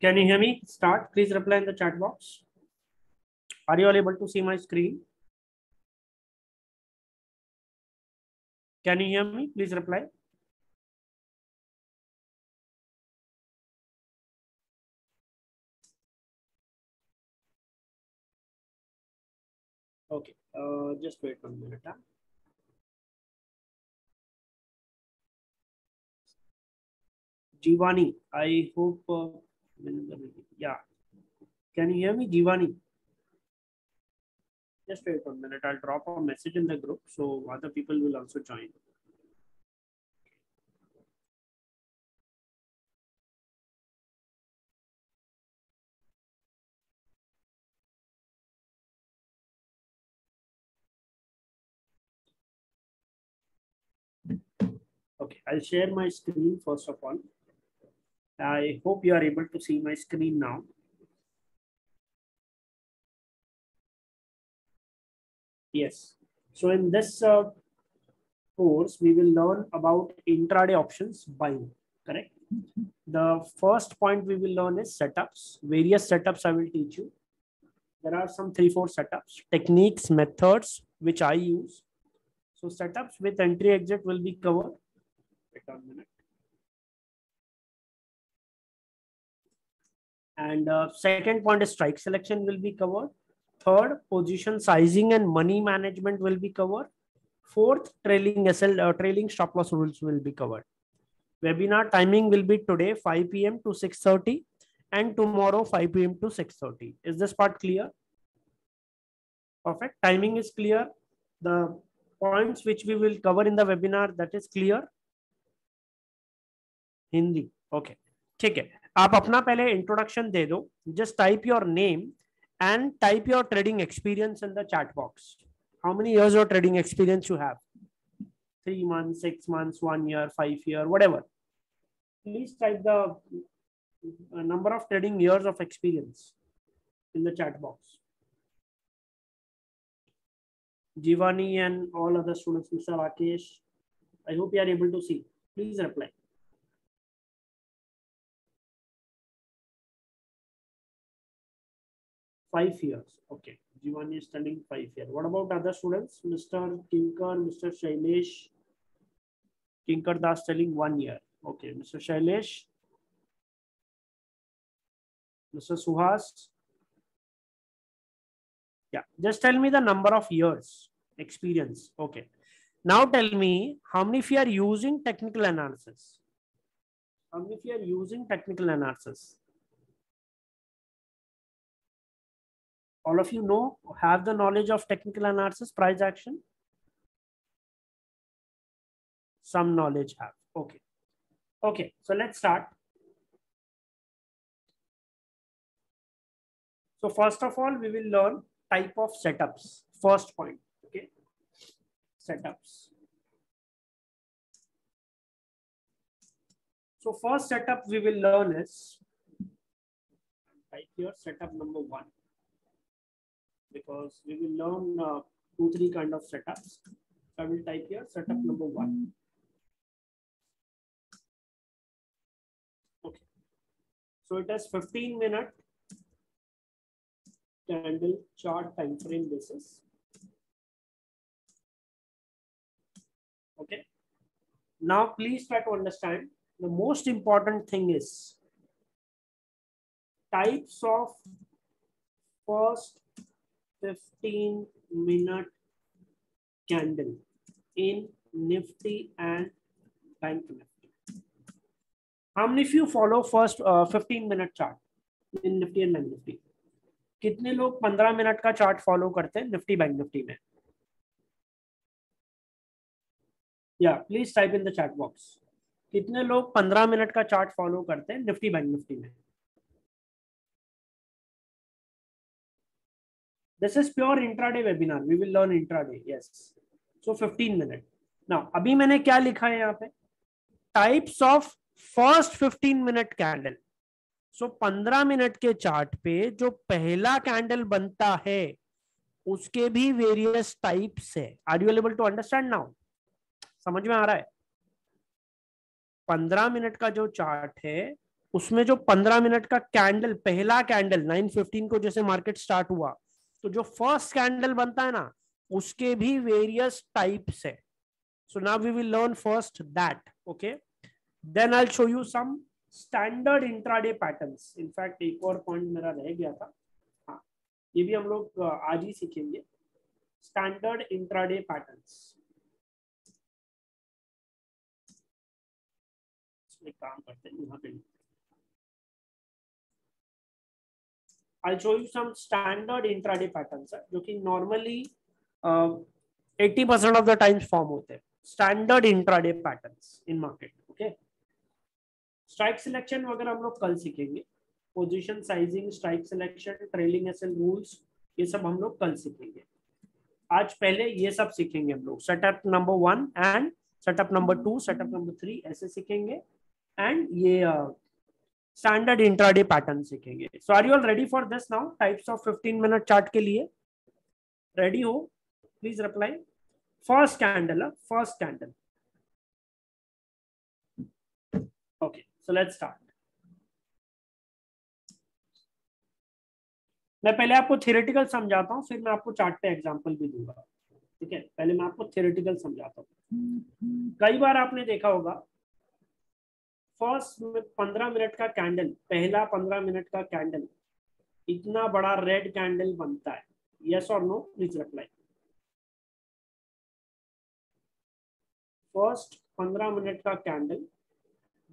Can you hear me? Start. Please reply in the chat box. Are you all able to see my screen? Can you hear me? Please reply. Okay, uh, just wait one minute. Huh? Jivani, I hope, uh, yeah. Can you hear me, Jivani? Just wait one minute. I'll drop a message in the group so other people will also join. Okay, I'll share my screen first of all. I hope you are able to see my screen now. Yes. So in this uh, course, we will learn about intraday options buying, correct? The first point we will learn is setups. Various setups I will teach you. There are some three, four setups, techniques, methods, which I use. So setups with entry exit will be covered. Wait a minute. And uh, second point is strike selection will be covered. Third, position sizing and money management will be covered. Fourth, trailing SL uh, trailing stop loss rules will be covered. Webinar timing will be today 5 p.m. to 6:30 and tomorrow 5 p.m. to 6:30. Is this part clear? Perfect. Timing is clear. The points which we will cover in the webinar that is clear. Hindi. Okay. Take it. आप अपना पहले introduction दे दो just type your name and type your trading experience in the chat box. How many years of trading experience you have? Three months, six months, one year, five year, whatever. Please type the number of trading years of experience in the chat box. Jivani and all other students, Mr. Rakesh, I hope you are able to see. Please reply. Five years. Okay, Jivani is studying five years. What about other students? Mr. Kinkar, Mr. Shailesh. Kinkar Das telling one year. Okay, Mr. Shailesh. Mr. Suhas. Yeah, just tell me the number of years experience. Okay. Now tell me how many of you are using technical analysis? How many of you are using technical analysis? All of you know have the knowledge of technical analysis price action? Some knowledge have. Okay. Okay so let's start. So first of all we will learn type of setups. First point okay? Setups. So first setup we will learn is type here setup number one because we will learn uh, two, three kind of setups. I will type here setup number one. Okay. So it has 15 minute candle chart time frame basis. Okay. Now please try to understand the most important thing is types of first 15 minute candle in Nifty and Bank Nifty. How many of you follow first uh, 15 minute chart in Nifty and Bank Nifty? कितने लोग 15 minute का chart follow करते हैं Nifty bank Nifty में या please type in the chat box कितने लोग 15 minute का चार्ट फॉलो करते हैं निफ्टी बैंक निफ्टी में This is pure intraday webinar. We will learn intraday. Yes. So 15 minute. Now, अभी मैंने क्या लिखा है यहाँ पे types of first 15 minute candle so 15 minute के चार्ट पे जो पहला कैंडल बनता है उसके भी वेरियस टाइप्स है are you able to understand now समझ में आ रहा है 15 मिनट का जो चार्ट है उसमें जो पंद्रह मिनट का कैंडल पहला कैंडल नाइन फिफ्टीन को जैसे मार्केट स्टार्ट हुआ तो जो फ़र्स्ट कैंडल बनता है ना, उसके भी वेरियस टाइप्स है। So now we will learn first that okay then I show you some standard intraday patterns in fact एक और पॉइंट मेरा रह गया था। हाँ ये भी हम लोग आज ही सीखेंगे। स्टैंडर्ड इंट्राडे पैटर्न्स काम करते हैं, यहाँ पे। I'll show you some standard intraday patterns जो कि normally eighty percent of the times form होते हैं। Standard intraday patterns in market okay strike selection वगैरह हम लोग कल सीखेंगे position sizing strike selection trailing SL rules ये सब हम लोग कल सीखेंगे। आज पहले ये सब सीखेंगे हम लोग। Setup number one and setup number two setup number three ऐसे सीखेंगे। एंड ये स्टैंडर्ड इंट्राडे पैटर्न सीखेंगे। So are you all ready for this now types of 15 minute chart के लिए। रेडी हो? Please reply first candle first candle okay so let's start मैं पहले आपको थियोरेटिकल समझाता हूँ फिर मैं आपको चार्ट पे एग्जांपल भी दूँगा। ठीक है? पहले मैं आपको थियोरेटिकल समझाता हूँ। कई बार आपने देखा होगा फ़र्स्ट पंद्रह मिनट का कैंडल पहला पंद्रह मिनट का कैंडल इतना बड़ा रेड कैंडल बनता है। यस और नो प्लीज़ रिप्लाई फ़र्स्ट पंद्रह मिनट का कैंडल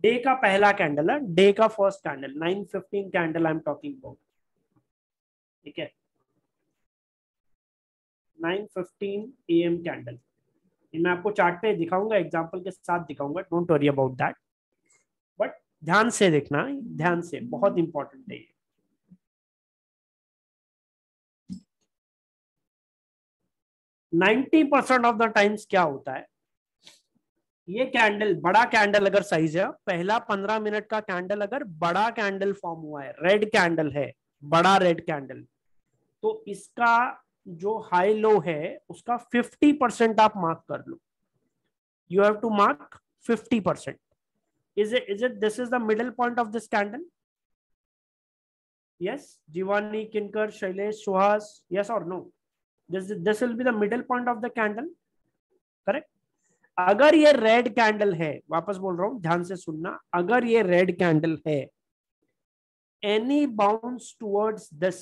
डे का पहला कैंडल है डे का first candle nine fifteen candle I am talking about ठीक है? Nine fifteen A M candle मैं आपको चार्ट पे दिखाऊँगा एग्जांपल के साथ दिखाऊँगा डोंट वरी अबाउट दैट ध्यान से देखना, ध्यान से, बहुत इंपॉर्टेंट है ninety percent of the times क्या होता है? ये कैंडल बड़ा कैंडल अगर साइज़ है, पहला पंद्रह मिनट का कैंडल अगर बड़ा कैंडल फॉर्म हुआ है रेड कैंडल है, बड़ा रेड कैंडल तो इसका जो हाई लो है, उसका फिफ्टी परसेंट आप मार्क कर लो। You have to mark fifty percent Is it, is it, this is the middle point of this candle? Yes, Jivani, Kinkar, Shailesh, Suhas, yes or no? This, this will be the middle point of the candle, correct? अगर ये red candle है वापस बोल रहा हूँ ध्यान से सुनना अगर ये रेड कैंडल है any bounce towards this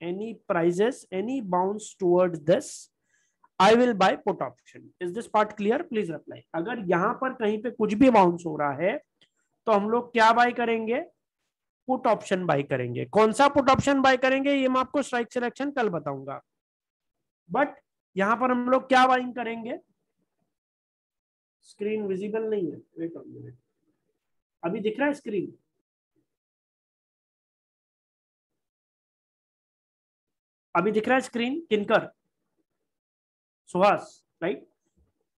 any prices any bounce towards this I will buy put option is this part clear please apply अगर यहाँ पर कहीं पे कुछ भी बाउंस हो रहा है तो हम लोग क्या बाय करेंगे? पुट ऑप्शन बाय करेंगे। कौन सा पुट ऑप्शन बाय करेंगे? ये मैं आपको स्ट्राइक सिलेक्शन कल बताऊँगा। बट यहाँ पर हम लोग क्या बाइंग करेंगे? स्क्रीन विजिबल नहीं है। वेट ऑन मिनट अभी दिख रहा है स्क्रीन अभी दिख रहा है स्क्रीन किनकर सुहास राइट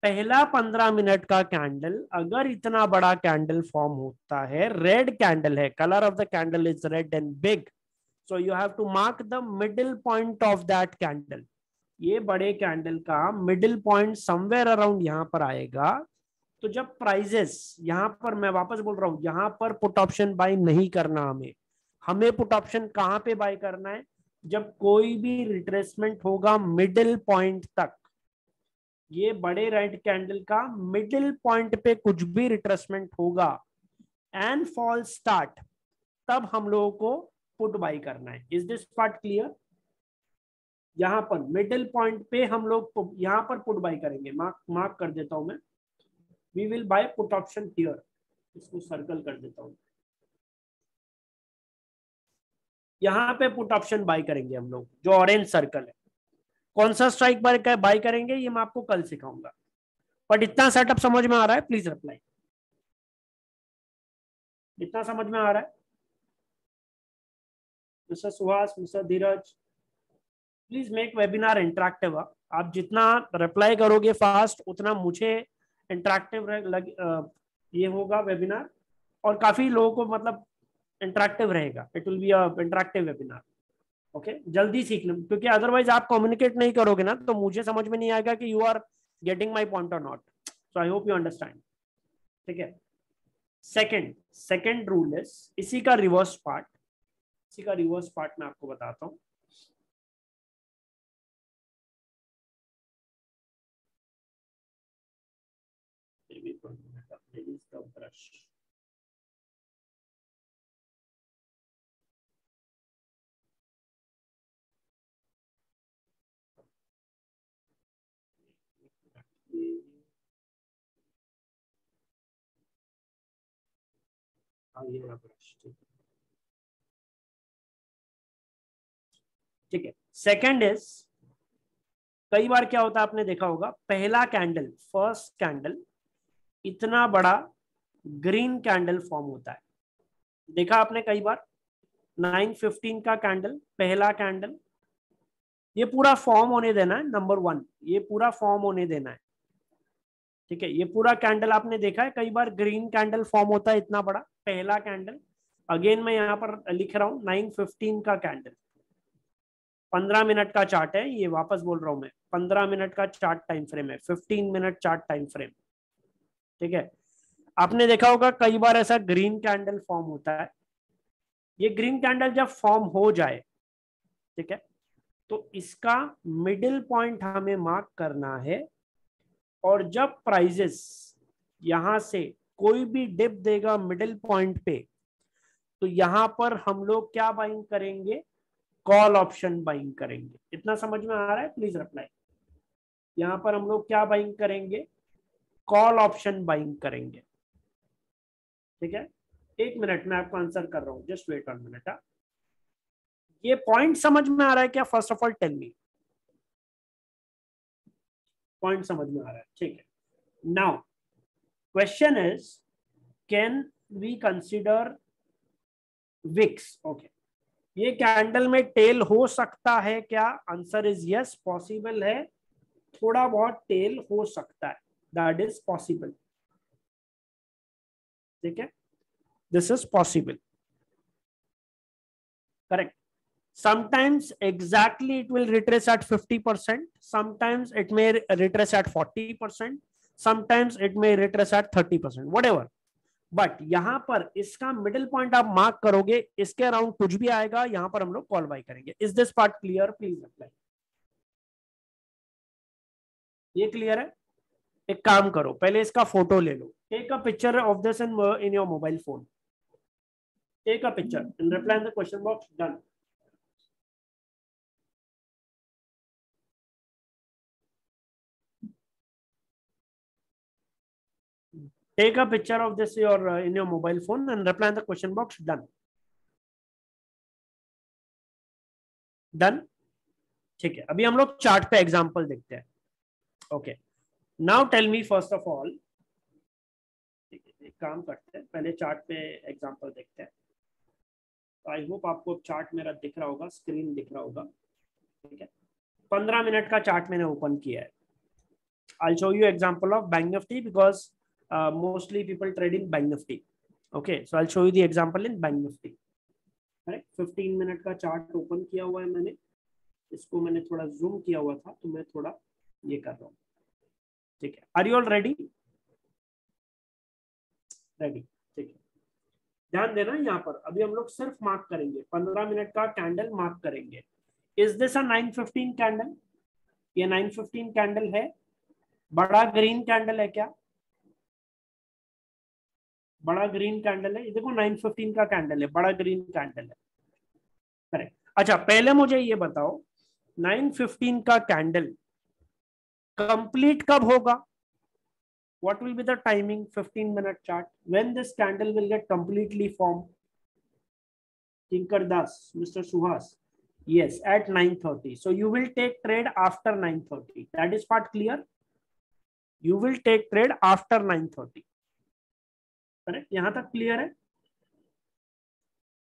पहला पंद्रह मिनट का कैंडल अगर इतना बड़ा कैंडल फॉर्म होता है रेड कैंडल है colour of the candle is red and big so you have to mark the middle point of that candle ये बड़े कैंडल का मिडिल पॉइंट समवेयर अराउंड यहाँ पर आएगा। तो जब प्राइजेस यहाँ पर मैं वापस बोल रहा हूँ, यहाँ पर पुट ऑप्शन बाय नहीं करना हमें। हमें पुट ऑप्शन कहाँ पे बाय करना है? जब कोई भी रिट्रेसमेंट होगा मिडिल पॉइंट तक। ये बड़े रेड कैंडल का मिडिल पॉइंट पे कुछ भी रिट्रेसमेंट होगा। And fall start. तब हम लोगों को पुट बाई करना है। Is this part clear? यहाँ पर मिडिल पॉइंट पे हम लोग यहाँ पर पुट बाई करेंगे। मार्क मार्क कर देता हूँ मैं। We will buy put option here इसको सर्कल कर देता हूँ। यहाँ पे पुट ऑप्शन बाई करेंगे हम लोग, जो ऑरेंज सर्कल है। कौन सा स्ट्राइक बाय कर, बाय करेंगे ये मैं आपको कल सिखाऊँगा। बट इतना सेटअप समझ में आ रहा है प्लीज़ रिप्लाई इतना समझ में आ रहा है? Mister Suhas mister Dheeraj please make webinar interactive आप जितना रिप्लाई करोगे फास्ट उतना मुझे इंटरेक्टिव लग ये होगा वेबिनार और काफ़ी लोगों को मतलब इंटरेक्टिव रहेगा। It will be interactive webinar okay? जल्दी सीख लो, क्योंकि अदरवाइज़ आप कम्युनिकेट नहीं करोगे ना तो मुझे समझ में नहीं आएगा कि you are getting my point और not so I hope you understand ठीक है? सेकेंड सेकेंड रूल इज़ इसी का रिवर्स पार्ट इसी का रिवर्स पार्ट मैं आपको बताता हूँ। Brush ठीक है। सेकंड इज़ कई बार क्या होता है, आपने देखा होगा, पहला कैंडल फ़र्स्ट कैंडल इतना बड़ा ग्रीन कैंडल फॉर्म होता है। देखा आपने कई बार? 915 का कैंडल पहला कैंडल ये पूरा फॉर्म होने देना है नंबर वन ये पूरा फॉर्म होने देना है। ठीक है, ये पूरा कैंडल आपने देखा है, कई बार ग्रीन कैंडल फॉर्म होता है इतना बड़ा, पहला कैंडल अगेन मैं यहाँ पर लिख रहा हूँ नाइन फिफ्टीन का कैंडल पंद्रह मिनट का चार्ट है, ये वापस बोल रहा हूँ मैं, पंद्रह मिनट का चार्ट टाइम फ्रेम है fifteen minute chart time frame ठीक है, आपने देखा होगा कई बार ऐसा ग्रीन कैंडल फॉर्म होता है, ये ग्रीन कैंडल जब फॉर्म हो जाए, ठीक है तो इसका मिडिल पॉइंट हमें मार्क करना है और जब प्राइजेस यहाँ से कोई भी डिप देगा मिडिल पॉइंट पे तो यहाँ पर हम लोग क्या बाइंग करेंगे? कॉल ऑप्शन बाइंग करेंगे। इतना समझ में आ रहा है? प्लीज़ रिप्लाई यहाँ पर हम लोग क्या बाइंग करेंगे? कॉल ऑप्शन बाइंग करेंगे। ठीक है? एक मिनट में आपको आंसर कर रहा हूँ। जस्ट वेट वन मिनट ये पॉइंट समझ में आ रहा है क्या? First of all tail point समझ में आ रहा है, ठीक है। Now question is can we consider wicks okay ये कैंडल में टेल हो सकता है क्या? आंसर इज़ यस पॉसिबल है। थोड़ा बहुत टेल हो सकता है। दैट इज़ पॉसिबल ठीक है? This is possible correct sometimes exactly it will retrace at 50% sometimes it may retrace at 40% sometimes it may retrace at 30% whatever. But यहाँ पर इसका मिडिल पॉइंट आप मार्क करोगे, इसके अराउंड कुछ भी आएगा, यहाँ पर हम लोग कॉल बाई करेंगे। Is this part clear please apply ये क्लियर है? एक काम करो, पहले इसका फ़ोटो ले लो। Take a picture of this in in your mobile phone take a picture in reply in the question box done take a picture of this your uh, in your mobile phone and reply in the question box. Done. Done? ठीक है। अभी हम लोग chart पे example देखते हैं। Okay now tell me first of all एक काम करते हैं। पहले चार्ट पे एग्जांपल देखते हैं। आई होप आपको चार्ट मेरा दिख रहा होगा स्क्रीन दिख रहा होगा। ठीक है। पंद्रह मिनट का चार्ट मैंने ओपन किया है। I show you example of bank Nifty because uh, mostly people trade in bank nifty. Okay so i'll show you the example in bank nifty. Correct 15 minute का चार्ट ओपन किया हुआ है मैंने। इसको मैंने थोड़ा जूम किया हुआ था तो मैं थोड़ा ये कर रहा हूँ। ठीक है। Are you all ready ready ठीक है। ध्यान देना यहाँ पर। अभी हम लोग सिर्फ़ मार्क करेंगे। 15 मिनट का कैंडल मार्क करेंगे। इज़ दिस अ 915 कैंडल ये 915 कैंडल है। बड़ा ग्रीन कैंडल है क्या? बड़ा ग्रीन कैंडल है देखो 915 का कैंडल है, बड़ा ग्रीन कैंडल है। करेक्ट अच्छा पहले मुझे ये बताओ 915 का कैंडल कंप्लीट कब होगा? What will be the timing 15 minute chart when this candle will get completely form Tinkar Das mister Suhas yes at 9:30 so you will take trade after 9:30 that is part clear you will take trade after 9:30 correct यहाँ तक clear है?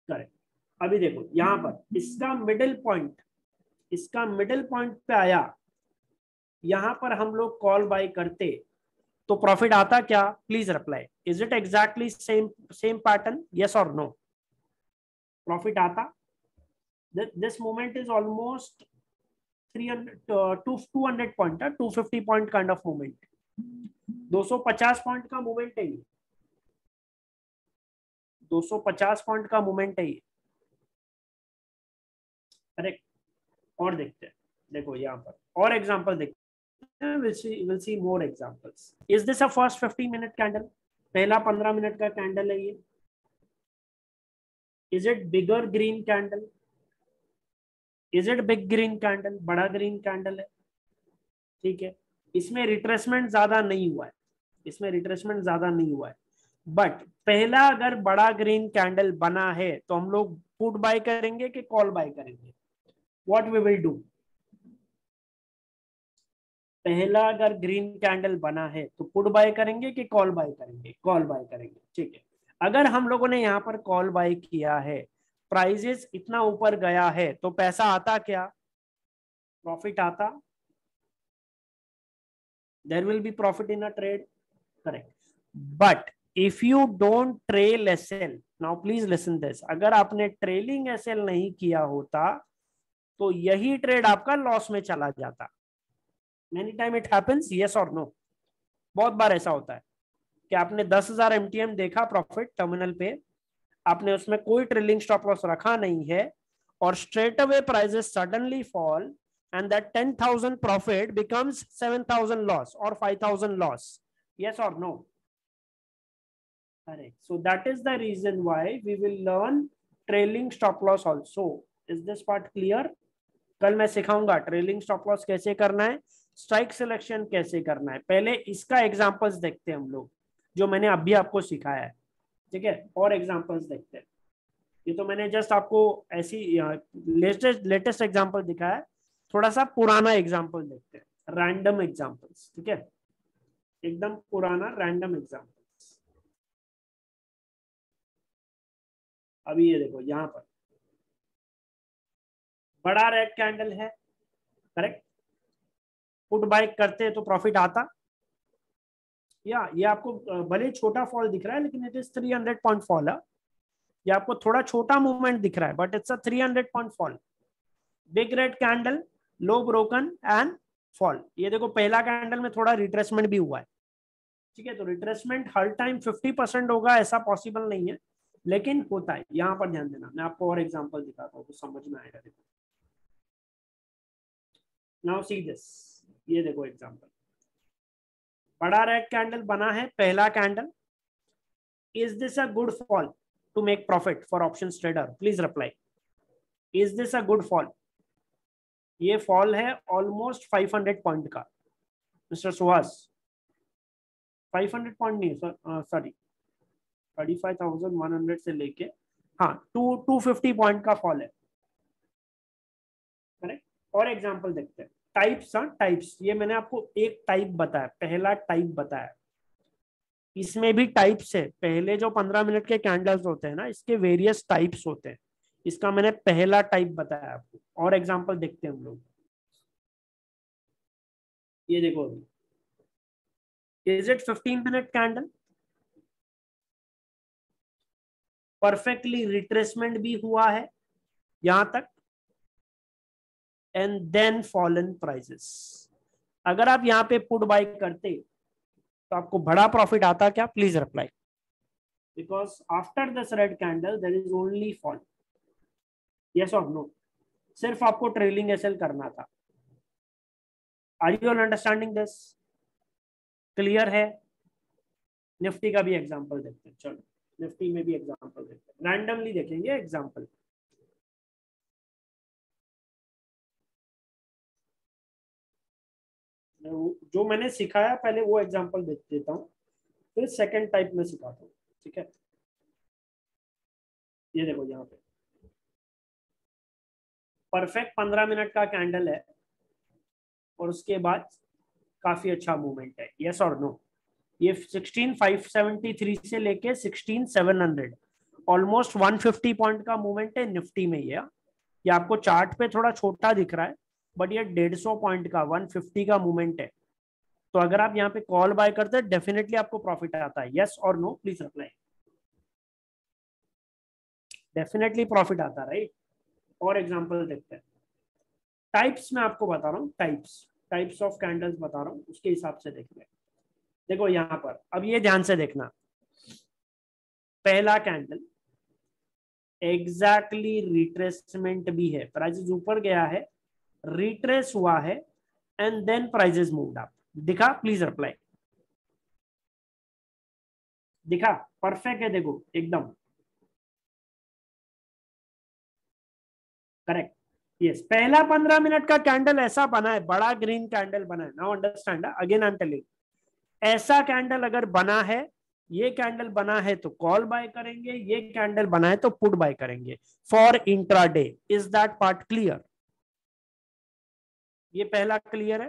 Correct अभी देखो, यहाँ पर इसका middle point इसका middle point पे आया। यहाँ पर हम लोग कॉल बाय करते तो प्रॉफिट आता क्या? Please reply is it exactly same same pattern yes और नो प्रॉफिट आता? This moment is almost 300 to 200 point 250 point kind of moment 250 point का मोमेंट है 250 पॉइंट का मूवमेंट है ये। करेक्ट। और देखते हैं। देखो, यहाँ पर। और एग्जांपल देखते will see more examples is this a first 50 minute candle पहला 15 मिनट का कैंडल है ये। Is it bigger green candle is it big green candle बड़ा ग्रीन कैंडल है। ठीक है। इसमें रिट्रेसमेंट ज़्यादा नहीं हुआ है। इसमें रिट्रेसमेंट ज़्यादा नहीं हुआ है। बट पहला अगर बड़ा ग्रीन कैंडल बना है तो हम लोग पुट बाय करेंगे कि कॉल बाय करेंगे? व्हाट वी विल डू पहला अगर ग्रीन कैंडल बना है तो पुट बाय करेंगे कि कॉल बाय करेंगे? कॉल बाय करेंगे, ठीक है? अगर हम लोगों ने यहाँ पर कॉल बाय किया है प्राइजेस इतना ऊपर गया है तो पैसा आता क्या? प्रॉफिट आता? There will be profit in a trade correct but if you don't trail S L now please listen this अगर आपने ट्रेलिंग एस एल नहीं किया होता तो यही ट्रेड आपका लॉस में चला जाता many time it happens yes और नो बहुत बार ऐसा होता है कि आपने दस हज़ार एमटीएम देखा प्रॉफिट टर्मिनल पे आपने उसमें कोई ट्रेलिंग स्टॉप लॉस रखा नहीं है और straight away prices suddenly fall and that 10,000 profit becomes 7,000 loss or 5,000 loss. Yes और no? Correct. So, that is the reason why we will learn trailing stop loss also. Is this part clear? कल मैं सिखाऊँगा trailing stop loss कैसे करना है strike selection कैसे करना है। पहले इसका एग्जांपल्स देखते हैं हम लोग, जो मैंने अभी आपको सिखाया है। ठीक है? और एग्जांपल्स देखते हैं। ये तो मैंने जस्ट आपको ऐसी लेटेस्ट लेटेस्ट एग्जांपल दिखाया है। थोड़ा सा पुराना एग्ज़ाम्पल देखते हैं। रैंडम एग्जाम्पल्स ठीक है? एकदम पुराना रैंडम एग्जाम्पल्स अभी ये देखो, यहाँ पर। बड़ा रेड कैंडल है करेक्ट पुट बाइक करते तो प्रॉफिट आता। या, ये आपको भले छोटा फॉल दिख रहा है, लेकिन इट इज़ 300 पॉइंट फॉल है। ये आपको थोड़ा छोटा मूवमेंट दिख रहा है but it's a 300 point fall big red candle low broken and fall ये देखो, पहला कैंडल में थोड़ा रिट्रेसमेंट भी हुआ है। ठीक है तो रिट्रेसमेंट हर टाइम 50 परसेंट होगा, ऐसा पॉसिबल नहीं है। लेकिन होता है, यहाँ पर ध्यान देना, मैं आपको और एग्जांपल दिखाता हूँ तो समझ में आएगा देखो। नाउ सी दिस ये देखो एग्जांपल बड़ा रेड कैंडल बना है, पहला candle is this a good fall to make profit for option trader please reply is this a good fall ये फॉल है ऑलमोस्ट 500 पॉइंट का। मिस्टर सुहास 500 पॉइंट नहीं sorry thirty five thousand one hundred से लेके हाँ टू टू फिफ्टी पॉइंट का fall है। और एग्जांपल देखते हैं। टाइप्स हाँ टाइप्स ये मैंने आपको एक टाइप बताया, पहला टाइप बताया। इसमें भी टाइप्स है। पहले जो पंद्रह मिनट के कैंडल्स होते हैं ना, इसके वेरियस टाइप्स होते हैं। इसका मैंने पहला टाइप बताया आपको। और एग्जांपल देखते हैं हम लोग। ये देखो। अभी is it 15 minute candle perfectly retracement भी हुआ है, यहाँ तक एंड देन फॉलन प्राइजेस अगर आप यहाँ पे पुट बाय करते तो आपको बड़ा प्रॉफिट आता क्या? Please reply because after this red candle there is only fall yes और नो सिर्फ़ आपको ट्रेलिंग एसएल करना था। Are you all understanding this clear है? निफ्टी का भी एग्जांपल देखते हैं। चलो। निफ्टी में भी एग्जांपल देखते हैं रैंडमली देखेंगे एग्जांपल जो मैंने सिखाया, पहले वो एग्जांपल देख देता हूँ। फिर सेकंड टाइप में सिखाता हूँ, ठीक है? ये देखो यहाँ पे। परफेक्ट पंद्रह मिनट का कैंडल है, और उसके बाद काफ़ी अच्छा मूवमेंट है। यस और नो ये 16573 से लेके 16700 ऑलमोस्ट 150 पॉइंट का मूवमेंट है निफ्टी में ये। ये आपको चार्ट पे थोड़ा छोटा दिख रहा है बट ये 150 पॉइंट का 150 का मूवमेंट है। तो अगर आप यहाँ पे कॉल बाय करते हैं डेफिनेटली आपको प्रॉफिट आता है। यस और no please reply definitely profit आता है राइट और एग्ज़ाम्पल देखते हैं। टाइप्स में आपको बता रहा हूँ टाइप्स टाइप्स ऑफ़ कैंडल्स बता रहा हूँ, उसके हिसाब से देख देखो यहाँ पर, अब ये ध्यान से देखना। पहला कैंडल एग्जैक्टली रिट्रेसमेंट भी है। प्राइजेस ऊपर गया है रिट्रेस हुआ है and then prices moved up दिखा? प्लीज़ रिप्लाई दिखा? परफेक्ट है देखो, एकदम। करेक्ट यस पहला पंद्रह मिनट का कैंडल ऐसा बना है, बड़ा ग्रीन कैंडल बना है। Now understand again I am telling ऐसा कैंडल अगर बना है, ये कैंडल बना है तो कॉल बाय करेंगे, ये कैंडल बना है तो पुट बाय करेंगे। For intraday is that part clear ये पहला क्लियर है।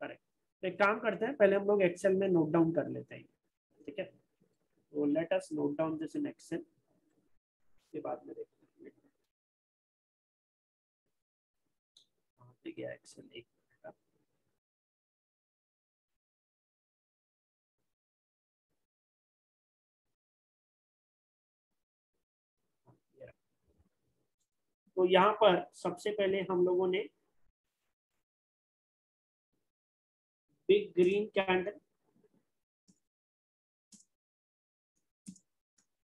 करेक्ट तो एक काम करते हैं, पहले हम लोग एक्सेल में नोट डाउन कर लेते हैं। ठीक है? तो let us note down this in excel के बाद में देखते हैं। एक्सेल एक तो यहाँ पर सबसे पहले हम लोगों ने big green candle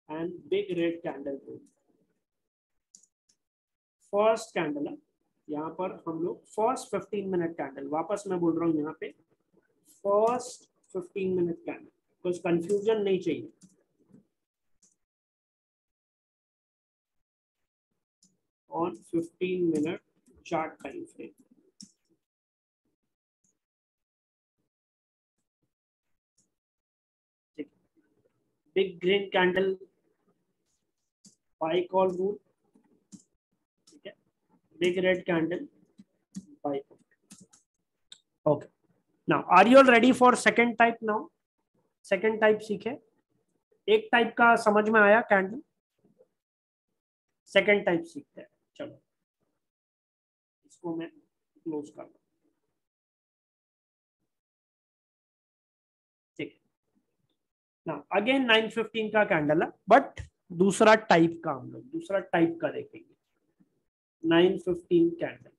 and big red candle को। फ़र्स्ट कैंडल यहाँ पर हम लोग फ़र्स्ट 15 मिनट कैंडल वापस मैं बोल रहा हूँ यहाँ पे। फ़र्स्ट 15 मिनट कैंडल कुछ कंफ्यूजन नहीं चाहिए। On 15 minute chart time frame. Big green candle buy call rule. Okay. Big red candle buy. Okay. Now, are you all ready for second type now? Second type सीखे एक type का समझ में आया candle second type सीखते हैं चलो। इसको मैं क्लोज कर है। ना अगेन 915 का कैंडल है बट दूसरा टाइप का हम लोग, दूसरा टाइप का देखेंगे। 915 कैंडल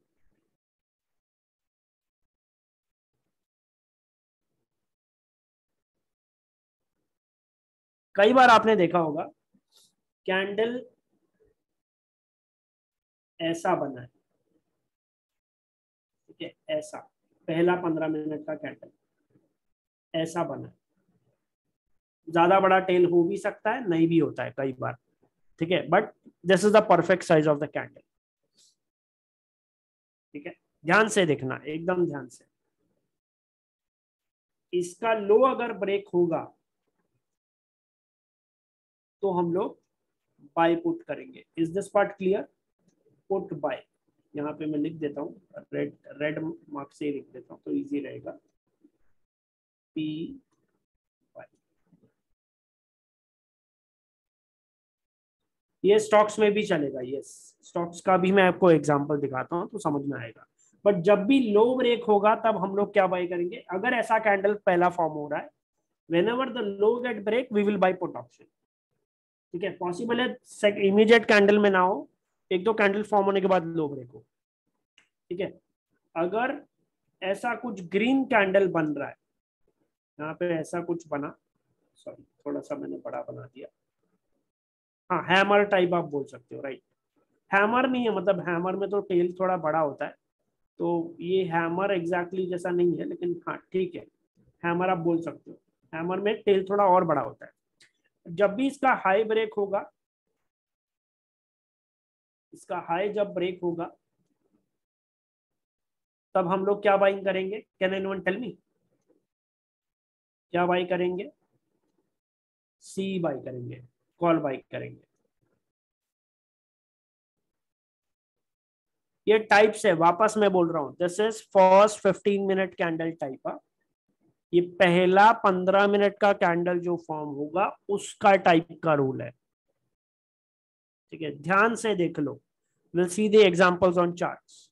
कई बार आपने देखा होगा कैंडल ऐसा बना है। ठीक है, ऐसा। पहला पंद्रह मिनट का कैंडल ऐसा बना है। ज़्यादा बड़ा टेल हो भी सकता है, नहीं भी होता है कई बार। ठीक है but this is the perfect size of the candle ठीक है, ध्यान से देखना, एकदम ध्यान से। इसका लो अगर ब्रेक होगा तो हम लोग बाय पुट करेंगे। Is this part clear put buy यहाँ पे मैं लिख देता हूँ रेड रेड मार्क से लिख देता हूँ तो इजी रहेगा। पी ये स्टॉक्स में भी चलेगा यस स्टॉक्स का भी मैं आपको एग्जांपल दिखाता हूँ तो समझ में आएगा। बट जब भी लो ब्रेक होगा, तब हम लोग क्या बाय करेंगे? अगर ऐसा कैंडल पहला फॉर्म हो रहा है whenever the low get break we will buy put option ठीक है? पॉसिबल है इमीडिएट कैंडल में ना हो एक दो कैंडल फॉर्म होने के बाद लो ब्रेक हो। ठीक है? अगर ऐसा कुछ ग्रीन कैंडल बन रहा है, यहाँ पे ऐसा कुछ बना सॉरी थोड़ा सा मैंने बड़ा बना दिया। हाँ हैमर टाइप आप बोल सकते हो राइट हैमर नहीं है मतलब हैमर में तो टेल थोड़ा बड़ा होता है। तो ये हैमर एग्जैक्टली जैसा नहीं है, लेकिन हाँ ठीक है। हैमर आप बोल सकते हो। हैमर में टेल थोड़ा और बड़ा होता है। जब भी इसका हाई ब्रेक होगा इसका हाई जब ब्रेक होगा, तब हम लोग क्या बाइंग करेंगे? Can N one tell me क्या बाई करेंगे? सी बाई करेंगे कॉल बाई करेंगे। ये टाइप्स है, वापस मैं बोल रहा हूँ। This is first fifteen minute candle type है। ये पहला पंद्रह मिनट का कैंडल जो फॉर्म होगा, उसका टाइप का रूल है। ठीक है, ध्यान से देख लो। Will see the examples on charts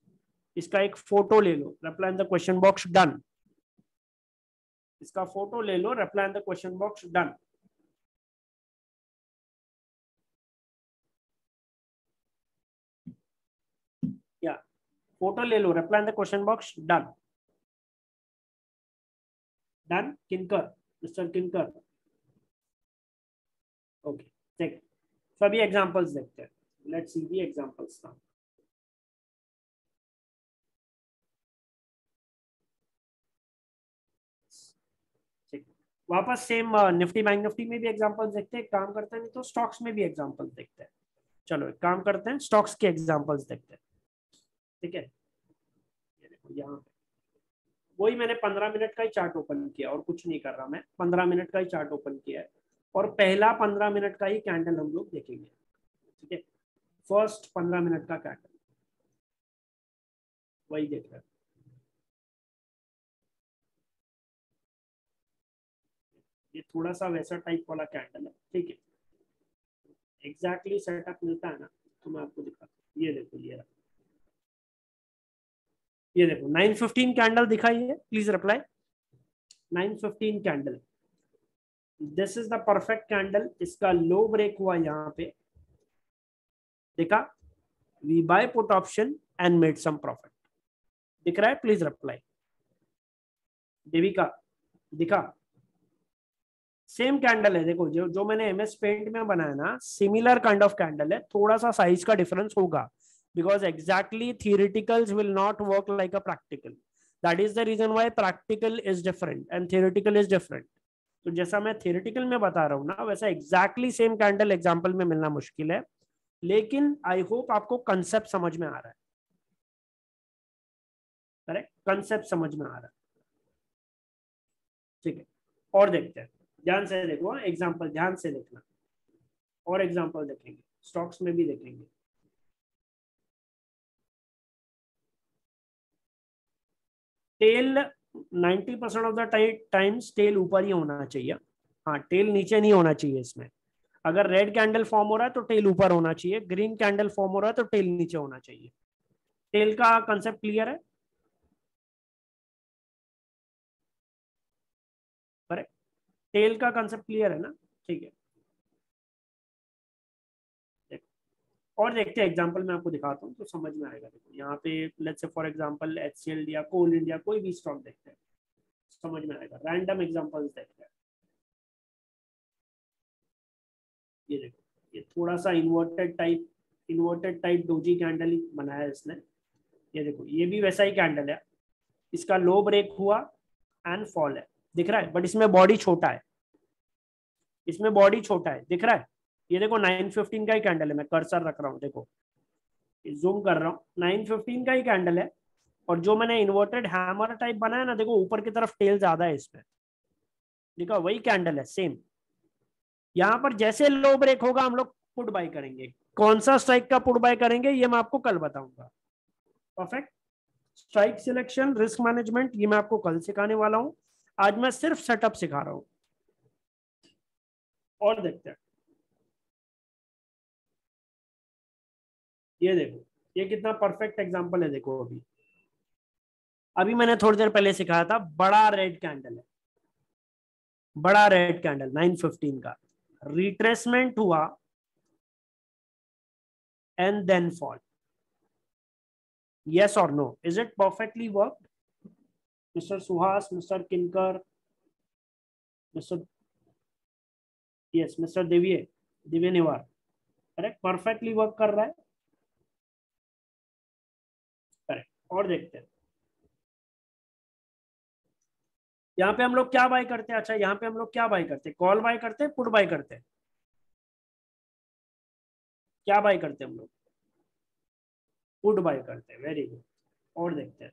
इसका एक फ़ोटो ले लो. Reply in the question box done इसका फ़ोटो ले लो. Reply in the question box done या फ़ोटो ले लो. Reply in the question box done done Kinkar mister Kinkar okay ठीक तो examples देखते हैं let's see the examples now वापस same Nifty bank Nifty में भी एग्जांपल्स देखते हैं, काम करते हैं नहीं तो स्टॉक्स में भी एग्जांपल्स देखते हैं। चलो, एक काम करते हैं स्टॉक्स के एग्जांपल्स देखते हैं। ठीक है? यहाँ पे। वही मैंने पंद्रह मिनट का ही चार्ट ओपन किया और कुछ नहीं कर रहा मैं। पंद्रह मिनट का ही चार्ट ओपन किया है। और पहला पंद्रह मिनट का ही कैंडल हम लोग देखेंगे। ठीक है? फ़र्स्ट पंद्रह मिनट का क्या कैंडल वही देख रहे ये थोड़ा सा वैसा टाइप वाला कैंडल है ठीक है। एग्जैक्टली सेटअप मिलता है ना तो मैं आपको दिखाता हूँ। ये देखो, ये ये देखो 915 कैंडल दिखाई है। Please reply 915 candle this is the perfect candle इसका लो ब्रेक हुआ यहाँ पे। देखा? We buy put option and made some profit दिख रहा है? प्लीज़ रिप्लाई देविका, दिखा? सेम कैंडल है। देखो, जो जो मैंने एमएस पेंट में बनाया ना सिमिलर काइंड ऑफ़ कैंडल है। थोड़ा सा साइज़ का डिफरेंस होगा। Because exactly theoreticals will not work like a practical that is the reason why practical is different and theoretical is different तो जैसा मैं थियोरिटिकल में बता रहा हूँ ना, वैसा एग्जैक्टली सेम कैंडल एग्जांपल में मिलना मुश्किल है। लेकिन आई होप आपको कंसेप्ट समझ में आ रहा है। करेक्ट कंसेप्ट समझ में आ रहा है। ठीक है। और देखते हैं। ध्यान से देखो एग्जांपल ध्यान से देखना। और एग्जांपल देखेंगे। स्टॉक्स में भी देखेंगे। Tail 90 percent of the times tail ऊपर ही होना चाहिए। हाँ टेल नीचे नहीं होना चाहिए इसमें। अगर रेड कैंडल फॉर्म हो रहा है तो टेल ऊपर होना चाहिए ग्रीन कैंडल फॉर्म हो रहा है तो टेल नीचे होना चाहिए। टेल का कंसेप्ट क्लियर है? करेक्ट टेल का कंसेप्ट क्लियर है ना? ठीक है। और देखते हैं एग्जांपल मैं आपको दिखाता हूँ तो समझ में आएगा। देखो, यहाँ पे let's say for example H C L या कोल इंडिया कोई भी स्टॉक देखते हैं, समझ में आएगा। रैंडम एग्जांपल्स देखते हैं। ये देखो, ये थोड़ा सा inverted type inverted type doji candle ही बनाया इसने। ये देखो, ये भी वैसा ही कैंडल है। इसका लो ब्रेक हुआ एंड फॉल है। दिख रहा है? बट इसमें बॉडी छोटा है। इसमें बॉडी छोटा है। दिख रहा है? ये देखो 915 का ही कैंडल है। मैं कर्सर रख रहा हूँ, देखो। जूम कर रहा हूँ। 915 का ही कैंडल है। और जो मैंने इन्वर्टेड हैमर टाइप बनाया ना, देखो, ऊपर की तरफ़ टेल ज़्यादा है इसमें। देखो, वही कैंडल है सेम यहाँ पर जैसे लो ब्रेक होगा, हम लोग पुट बाय करेंगे। कौन सा स्ट्राइक का पुट बाय करेंगे, ये मैं आपको कल बताऊँगा। Perfect strike selection risk management ये मैं आपको कल सिखाने वाला हूँ। आज मैं सिर्फ़ सेटअप सिखा रहा हूँ। और देखते हैं। ये देखो, ये कितना परफेक्ट एग्जांपल है देखो अभी। अभी मैंने थोड़ी देर पहले सिखाया था, बड़ा रेड कैंडल है। बड़ा रेड कैंडल 915 का। रिट्रेसमेंट हुआ एंड देन फॉल यस और no is it perfectly work mister Suhas mister Kinkar mister yes mister देविये Divya निवार करेक्ट परफेक्टली वर्क कर रहा है? करेक्ट और देखते हैं। यहाँ पे हम लोग क्या बाय करते हैं? अच्छा यहाँ पे हम लोग क्या बाय करते हैं? कॉल बाय करते हैं पुट बाय करते हैं? क्या बाय करते हैं हम लोग? पुट बाय करते हैं वेरी गुड और देखते हैं।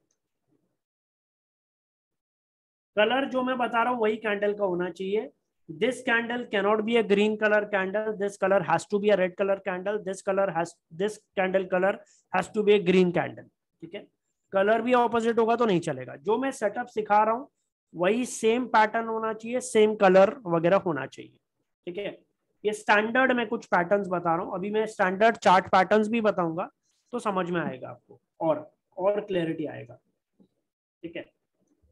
कलर जो मैं बता रहा हूँ, वही कैंडल का होना चाहिए। This candle cannot be a green colour candle this colour has to be a red colour candle this colour this candle colour has to be a green candle ठीक है? कलर भी ऑपोजिट होगा तो नहीं चलेगा। जो मैं सेटअप सिखा रहा हूँ वही सेम पैटर्न होना चाहिए सेम कलर वगैरह होना चाहिए। ठीक है? ये स्टैंडर्ड में कुछ पैटर्न्स बता रहा हूँ। अभी मैं स्टैंडर्ड चार्ट पैटर्न्स भी बताऊँगा तो समझ में आएगा आपको। और और क्लैरिटी आएगा। ठीक है?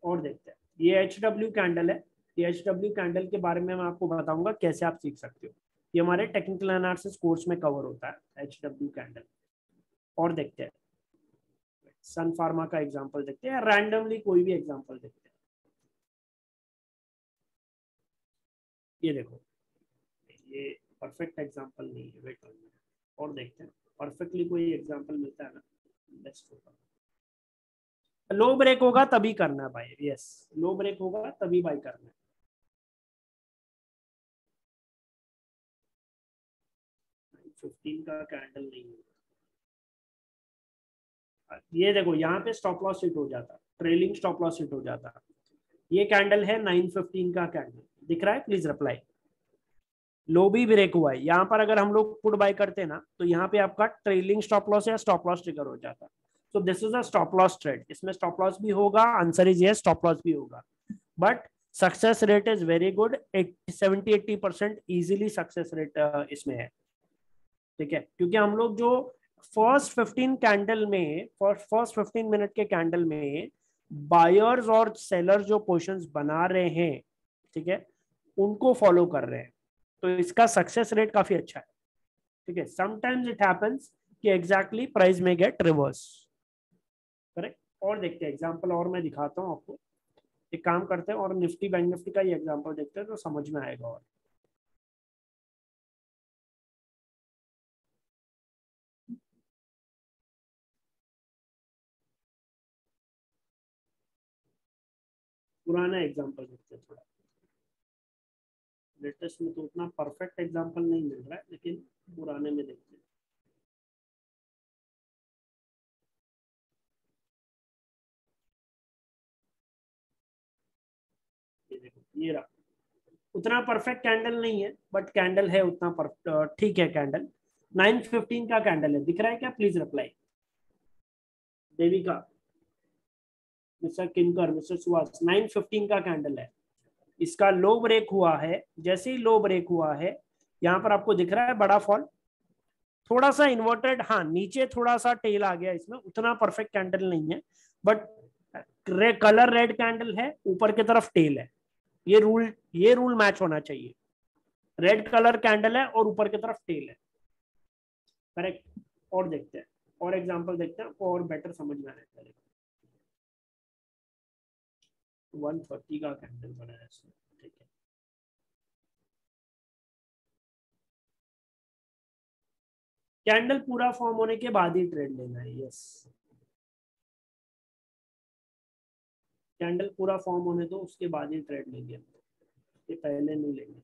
और देखते हैं। ये एच डब्ल्यू कैंडल है। ये एच डब्ल्यू कैंडल के बारे में मैं आपको बताऊँगा कैसे आप सीख सकते हो। ये हमारे टेक्निकल एनालिसिस कोर्स में कवर होता है एच डब्ल्यू कैंडल और देखते हैं। सन फार्मा का एग्ज़ाम्पल देखते हैं रैंडमली कोई भी एग्ज़ाम्पल देखते हैं। ये देखो। ये परफेक्ट एग्जांपल नहीं है वेट और देखते हैं। परफेक्टली कोई एग्जांपल मिलता है ना बेस्ट होगा लो ब्रेक होगा तभी करना है भाई यस लो ब्रेक होगा तभी बाई करना है। फिफ्टीन का कैंडल नहीं है। ये देखो, यहाँ पे स्टॉप लॉस हिट हो जाता। ट्रेलिंग स्टॉप लॉस हिट हो जाता। ये कैंडल है नाइन फिफ्टीन का कैंडल दिख रहा है? प्लीज़ रिप्लाई लो भी ब्रेक हुआ है। यहाँ पर अगर हम लोग पुट बाय करते ना तो यहाँ पे आपका ट्रेलिंग स्टॉप लॉस या स्टॉप लॉस ट्रिगर हो जाता so this is a stop loss trade इसमें स्टॉप लॉस भी होगा आंसर इज़ ये स्टॉप लॉस भी होगा। But success rate is very good seventy eighty percent easily success rate इसमें है। ठीक है? क्योंकि हम लोग जो फ़र्स्ट फिफ्टीन कैंडल में फ़र्स्ट फिफ्टीन मिनट के कैंडल में बायर्स और सेलर जो पोर्शन बना रहे हैं, ठीक है? उनको फॉलो कर रहे हैं। तो इसका सक्सेस रेट काफ़ी अच्छा है। ठीक है? समटाइम्स इट हैपेंस कि एग्जैक्टली प्राइस में गेट रिवर्स करेक्ट और देखते हैं। एग्जांपल और मैं दिखाता हूँ आपको। एक काम करते हैं और निफ्टी बैंक निफ्टी का ही एग्जांपल देखते हैं तो समझ में आएगा और। पुराना एग्जांपल देखते हैं थोड़ा। लेटेस्ट में तो उतना परफेक्ट एग्जांपल नहीं मिल रहा है, लेकिन पुराने में देखते हैं। ये रहा। उतना परफेक्ट कैंडल नहीं है बट कैंडल है उतना ठीक है कैंडल नाइन फिफ्टीन का कैंडल है। दिख रहा है क्या? Please reply Devika, mister Kinkar, mister Suhas nine fifteen का कैंडल है। इसका लो ब्रेक हुआ है जैसे ही लो ब्रेक हुआ है यहाँ पर आपको दिख रहा है बड़ा फॉल। थोड़ा सा इन्वर्टेड हाँ नीचे थोड़ा सा टेल आ गया इसमें उतना परफेक्ट कैंडल नहीं है बट रे, कलर रेड कैंडल है ऊपर की तरफ़ टेल है। ये रूल ये रूल मैच होना चाहिए। रेड कलर कैंडल है और ऊपर की तरफ़ टेल है। करेक्ट और देखते हैं। और एग्जांपल देखते हैं और बेटर समझ में आने चलेगा वन थर्टी का कैंडल बनाया इसमें, ठीक है। कैंडल पूरा फॉर्म होने के बाद ही ट्रेड लेना है यस कैंडल पूरा फॉर्म होने दो, उसके बाद ही ट्रेड लेंगे ये पहले नहीं लेंगे।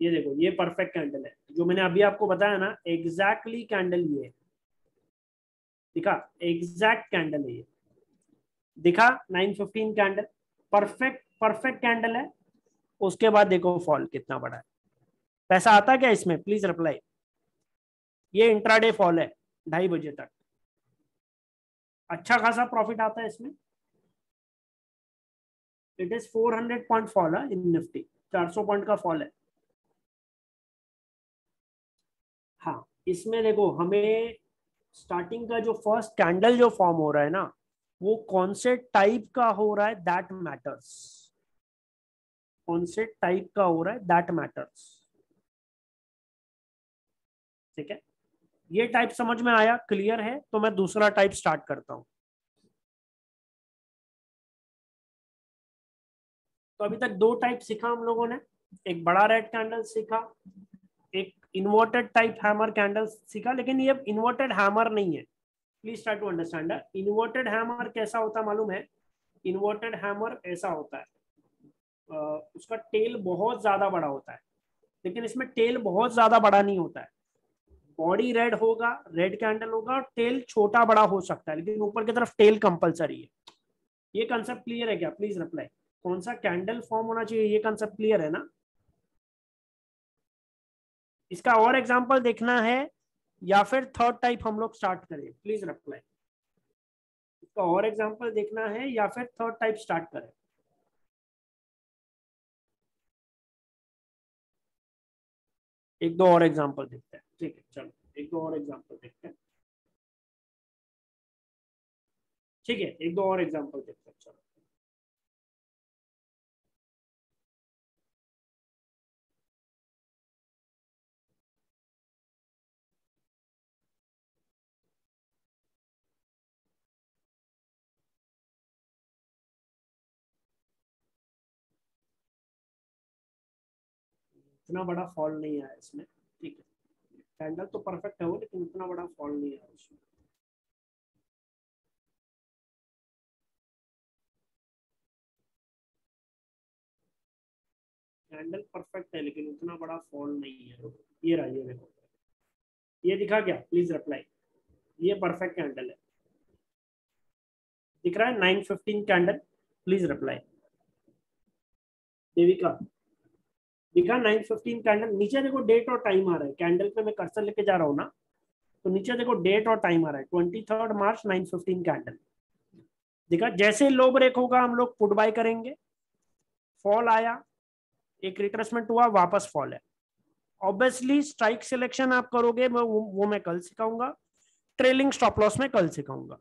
ये देखो, ये परफेक्ट कैंडल है। जो मैंने अभी आपको बताया ना एग्जैक्टली exactly कैंडल ये है। दिखा एग्जैक्ट कैंडल है ये। दिखा 915 कैंडल परफेक्ट परफेक्ट कैंडल है। उसके बाद देखो फॉल कितना बड़ा है। पैसा आता क्या इसमें? प्लीज़ रिप्लाई ये इंट्राडे फॉल है, ढाई बजे तक। अच्छा खासा प्रॉफिट आता है इसमें। इट इज़ 400 पॉइंट फॉल है इन निफ्टी 400 पॉइंट का फॉल है। हाँ इसमें देखो, हमें स्टार्टिंग का जो फ़र्स्ट कैंडल जो फॉर्म हो रहा है ना, वो कौन से टाइप का हो रहा है? दैट मैटर्स कौन से टाइप का हो रहा है? दैट मैटर्स ठीक है? ये टाइप समझ में आया? क्लियर है? तो मैं दूसरा टाइप स्टार्ट करता हूँ। तो अभी तक दो टाइप सीखा हम लोगों ने। एक बड़ा रेड कैंडल सीखा, एक इन्वर्टेड टाइप हैमर कैंडल सीखा लेकिन ये इन्वर्टेड हैमर नहीं है। Please try to understand inverted hammer कैसा होता मालूम है? इन्वर्टेड हैमर ऐसा होता है। uh, उसका टेल बहुत ज़्यादा बड़ा होता है। लेकिन इसमें टेल बहुत ज़्यादा बड़ा नहीं होता है। बॉडी रेड होगा रेड कैंडल होगा और टेल छोटा बड़ा हो सकता है लेकिन ऊपर की तरफ़ टेल कंपलसरी है। ये कंसेप्ट क्लियर है क्या? प्लीज़ रिप्लाई कौन सा कैंडल फॉर्म होना चाहिए? ये कंसेप्ट क्लियर है ना? इसका और एग्ज़ाम्पल देखना है, या फिर थर्ड टाइप हम लोग स्टार्ट करें। प्लीज़ रिप्लाई इसका और एग्ज़ाम्पल देखना है, या फिर थर्ड टाइप स्टार्ट करें। एक दो और एग्ज़ाम्पल देखते हैं। ठीक है, चलो, एक दो और एग्ज़ाम्पल देखते हैं। ठीक है, एक दो और एग्ज़ाम्पल देखते हैं। इतना बड़ा फॉल नहीं आया इसमें, ठीक है? कैंडल तो परफेक्ट है वो, लेकिन इतना बड़ा फॉल नहीं आया उसमें। कैंडल परफेक्ट है, लेकिन उतना बड़ा फॉल नहीं है। ये रहा, ये देखो। ये दिखा क्या? प्लीज़ रिप्लाई ये परफेक्ट कैंडल है। दिख रहा है? Nine fifteen candle please reply Devika दिखा नाइन फिफ्टीन कैंडल नीचे देखो डेट और टाइम आ रहा है। कैंडल पे मैं कर्सर लेके जा रहा हूँ ना तो नीचे देखो डेट और टाइम आ रहा है। Twenty third March nine fifteen candle देखा जैसे लो ब्रेक होगा हम लोग पुट बाय करेंगे। फॉल आया एक रिट्रेसमेंट हुआ वापस फॉल है। ऑब्वियसली स्ट्राइक सिलेक्शन आप करोगे वो, वो मैं कल सिखाऊँगा। ट्रेलिंग स्टॉप लॉस में कल सिखाऊँगा।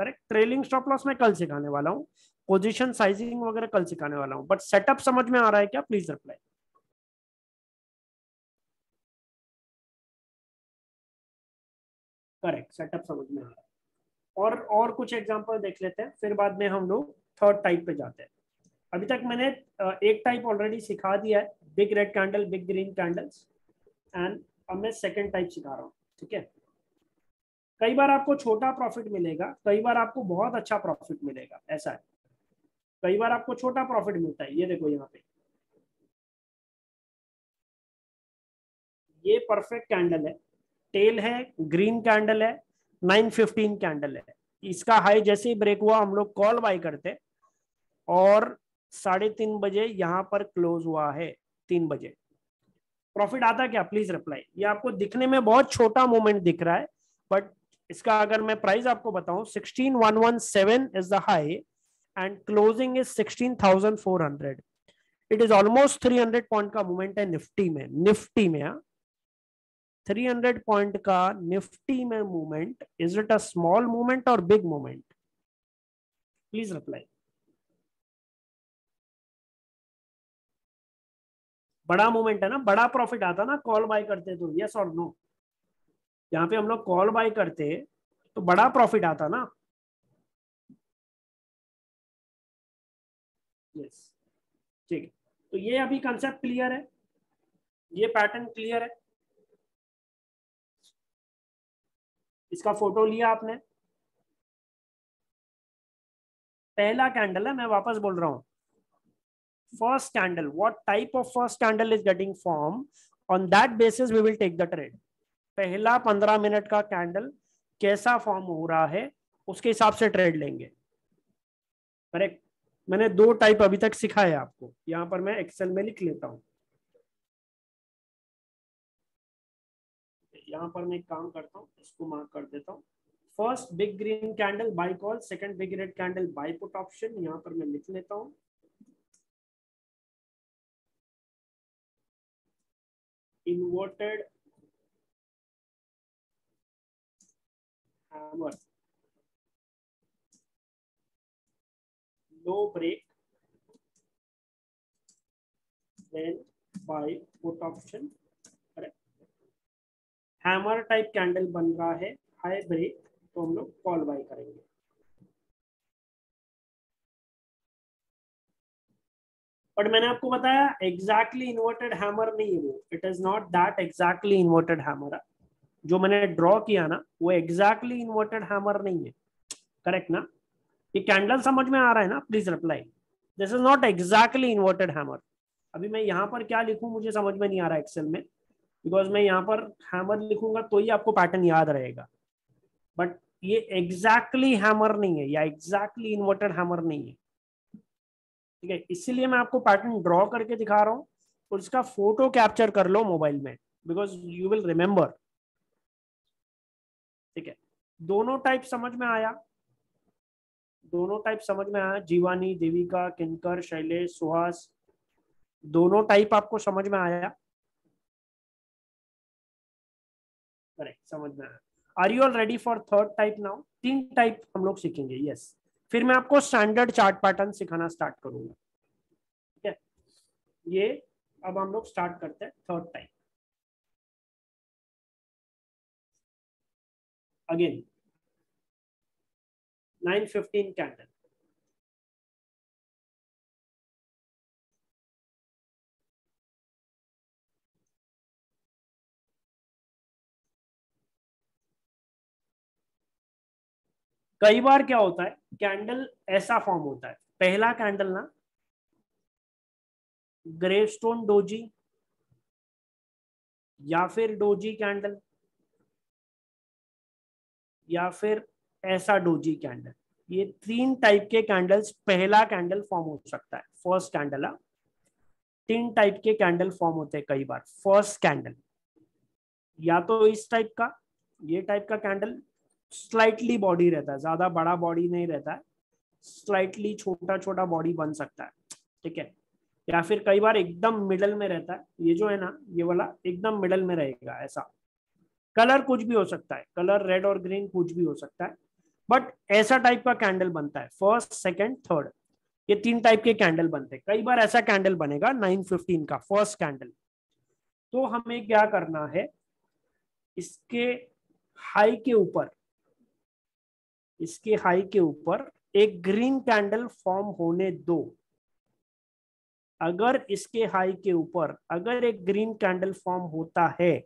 करेक्ट ट्रेलिंग स्टॉप लॉस में कल सिखाने वाला हूँ। पोजीशन साइजिंग वगैरह कल सिखाने वाला हूँ। बट सेटअप समझ में आ रहा है क्या? प्लीज़ रिप्लाई करेक्ट सेटअप समझ में आ रहा है। और और कुछ एग्जांपल देख लेते हैं, फिर बाद में हम लोग थर्ड टाइप पे जाते हैं। अभी तक मैंने एक टाइप ऑलरेडी सिखा दिया है big red candle big green candles and अब मैं सेकेंड टाइप सिखा रहा हूँ, ठीक है? कई बार आपको छोटा प्रॉफिट मिलेगा, कई बार आपको बहुत अच्छा प्रॉफिट मिलेगा, ऐसा है। कई बार आपको छोटा प्रॉफिट मिलता है, ये देखो यहाँ पे। ये परफेक्ट कैंडल है। टेल है ग्रीन कैंडल है 915 कैंडल है। इसका हाई जैसे ही ब्रेक हुआ, हम लोग कॉल बाय करते और साढ़े तीन बजे यहाँ पर क्लोज हुआ है, तीन बजे। प्रॉफिट आता क्या? प्लीज़ रिप्लाई ये आपको दिखने में बहुत छोटा मोमेंट दिख रहा है बट इसका अगर मैं प्राइस आपको बताऊँ sixteen one one seven is the high and closing is sixteen thousand four hundred it is almost three hundred point का मूवमेंट है निफ्टी में निफ्टी में थ्री हंड्रेड पॉइंट का निफ्टी में movement is it a small movement और big movement please reply बड़ा movement है ना, बड़ा प्रॉफिट आता ना कॉल बाय करते तो यस और नो यहाँ पे हम लोग कॉल बाय करते तो बड़ा प्रॉफिट आता ना? यस ठीक तो ये अभी कंसेप्ट क्लियर है। ये पैटर्न क्लियर है। इसका फ़ोटो लिया आपने। पहला कैंडल है, मैं वापस बोल रहा हूँ। First candle, what type of first candle is getting formed? On that basis, we will take the trade. पहला पंद्रह मिनट का कैंडल कैसा फॉर्म हो रहा है, उसके हिसाब से ट्रेड लेंगे। करेक्ट मैंने दो टाइप अभी तक सिखाया आपको। यहाँ पर मैं एक्सेल में लिख लेता हूँ। यहाँ पर मैं एक काम करता हूँ, इसको मार्क कर देता हूँ। First big green candle buy call second big red candle buy put option यहाँ पर मैं लिख लेता हूँ। Hammer low break then by put option, correct? Hammer type candle बन रहा है हाई ब्रेक तो हम लोग कॉल बाय करेंगे। बट मैंने आपको बताया एग्जैक्टली इन्वर्टेड हैमर नहीं है वो। It is not that exactly inverted hammer जो मैंने ड्रॉ किया ना, वो एग्जैक्टली इन्वर्टेड हैमर नहीं है। करेक्ट ना? ये कैंडल समझ में आ रहा है ना? Please reply this is not exactly inverted hammer अभी मैं यहाँ पर क्या लिखूं मुझे समझ में नहीं आ रहा एक्सेल में बिकॉज़ मैं यहाँ पर हैमर लिखूँगा तो ही आपको पैटर्न याद रहेगा. बट ये एग्जैक्टली हैमर नहीं है, या एग्जैक्टली इन्वर्टेड हैमर नहीं है. ठीक है? इसीलिए मैं आपको पैटर्न ड्रॉ करके दिखा रहा हूँ, और इसका फ़ोटो कैप्चर कर लो मोबाइल में बिकॉज़ यू विल रिमेम्बर ठीक है? दोनों टाइप समझ में आया? दोनों टाइप समझ में आया? जीवानी, देविका, किनकर, शैलेश, सुहास। दोनों टाइप आपको समझ में आया? करेक्ट समझ में आया। Are you all ready for third type now तीन टाइप हम लोग सीखेंगे यस. फिर मैं आपको स्टैंडर्ड चार्ट पैटर्न सिखाना स्टार्ट करूँगा। ठीक है? ये अब हम लोग स्टार्ट करते हैं थर्ड टाइप अगेन 915 candle. कई बार क्या होता है कैंडल ऐसा फॉर्म होता है पहला कैंडल ना ग्रेवस्टोन डोजी या फिर डोजी कैंडल या फिर ऐसा डोजी कैंडल ये तीन टाइप के कैंडल्स पहला कैंडल फॉर्म हो सकता है। फ़र्स्ट कैंडल तीन टाइप के कैंडल फॉर्म होते हैं कई बार। फ़र्स्ट कैंडल या तो इस टाइप का, ये टाइप का कैंडल स्लाइटली बॉडी रहता है। ज़्यादा बड़ा बॉडी नहीं रहता है। स्लाइटली छोटा छोटा बॉडी बन सकता है। ठीक है? या फिर कई बार एकदम मिडल में रहता है। ये जो है ना, ये वाला एकदम मिडल में रहेगा ऐसा। कलर कुछ भी हो सकता है। कलर रेड और ग्रीन कुछ भी हो सकता है। बट ऐसा टाइप का कैंडल बनता है। फ़र्स्ट सेकेंड थर्ड ये तीन टाइप के कैंडल बनते हैं। कई बार ऐसा कैंडल बनेगा नाइन फिफ्टीन का फ़र्स्ट कैंडल तो हमें क्या करना है? इसके हाई के ऊपर, इसके हाई के ऊपर एक ग्रीन कैंडल फॉर्म होने दो। अगर इसके हाई के ऊपर, अगर एक ग्रीन कैंडल फॉर्म होता है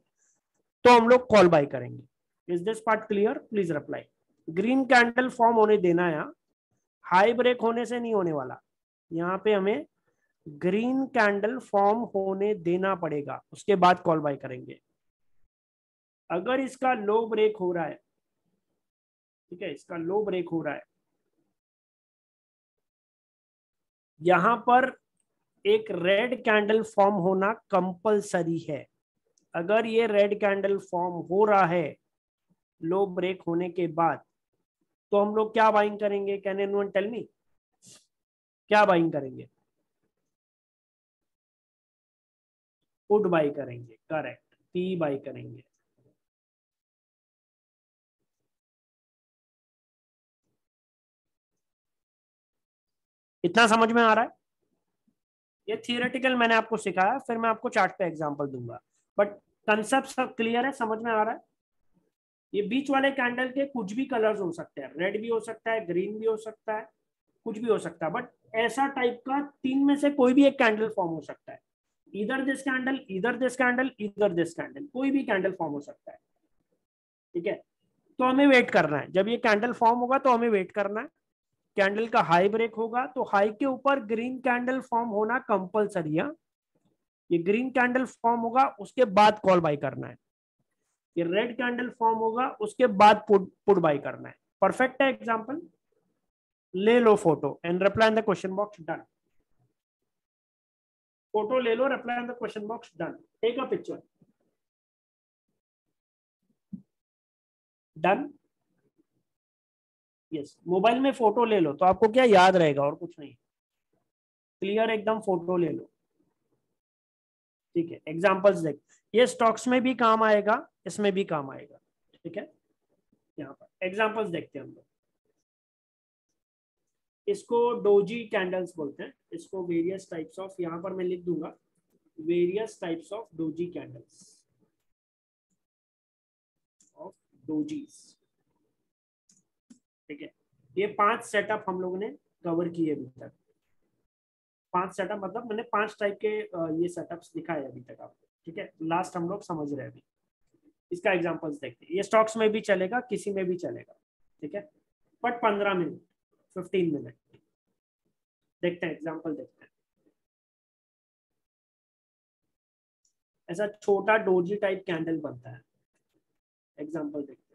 तो हम लोग कॉल बाय करेंगे। Is this part clear please reply green candle form होने देना है हाई ब्रेक होने से नहीं होने वाला। यहाँ पे हमें ग्रीन कैंडल फॉर्म होने देना पड़ेगा। उसके बाद कॉल बाय करेंगे। अगर इसका लो ब्रेक हो रहा है, ठीक है, इसका लो ब्रेक हो रहा है, यहाँ पर एक रेड कैंडल फॉर्म होना कंपलसरी है। अगर ये रेड कैंडल फॉर्म हो रहा है, लो ब्रेक होने के बाद तो हम लोग क्या बाइंग करेंगे? कैन एन टेल मी क्या बाइंग करेंगे? पुट बाई करेंगे करेक्ट पी बाई करेंगे. इतना समझ में आ रहा है? ये थियोरेटिकल मैंने आपको सिखाया, फिर मैं आपको चार्ट पे एग्जांपल दूँगा. बट कंसेप्ट सब क्लियर है? समझ में आ रहा है? ये बीच वाले कैंडल के कुछ भी कलर्स हो सकते हैं। रेड भी हो सकता है ग्रीन भी हो सकता है, कुछ भी हो सकता है। बट ऐसा टाइप का तीन में से कोई भी एक कैंडल फॉर्म हो सकता है। इधर दिस कैंडल इधर दिस कैंडल इधर दिस कैंडल कोई भी कैंडल फॉर्म हो सकता है। ठीक है? तो हमें वेट करना है। जब ये कैंडल फॉर्म होगा तो हमें वेट करना है। कैंडल का हाई ब्रेक होगा तो हाई के ऊपर ग्रीन कैंडल फॉर्म होना कंपलसरी है। ये ग्रीन कैंडल फॉर्म होगा, उसके बाद कॉल बाई करना है। ये रेड कैंडल फॉर्म होगा, उसके बाद पुट पुट बाई करना है। परफेक्ट है एग्ज़ाम्पल ले लो photo and reply in the question box done photo ले लो reply in the question box done take a picture done yes mobile में फ़ोटो ले लो तो आपको क्या याद रहेगा और कुछ नहीं। क्लियर एकदम फ़ोटो ले लो। ठीक है? एग्जाम्पल्स देख। ये स्टॉक्स में भी काम आएगा, इसमें भी काम आएगा। ठीक है? यहाँ पर एग्जाम्पल्स देखते हैं हम लोग। इसको डोजी कैंडल्स बोलते हैं। इसको वेरियस टाइप्स ऑफ़ यहाँ पर मैं लिख दूँगा। Various types of doji candles of dojis ठीक है? ये पाँच सेटअप हम लोगों ने कवर किए अभी तक। पाँच सेटअप मतलब मैंने पाँच टाइप के ये सेटअप्स दिखाए अभी तक आपको, ठीक है? लास्ट हम लोग समझ रहे हैं अभी। इसका एग्जांपल्स देखते हैं। ये स्टॉक्स में भी चलेगा, किसी में भी चलेगा, ठीक है? बट पंद्रह मिनट फिफ्टीन मिनट देखते हैं एग्ज़ाम्पल देखते हैं। ऐसा छोटा डोजी टाइप कैंडल बनता है। एग्ज़ाम्पल देखते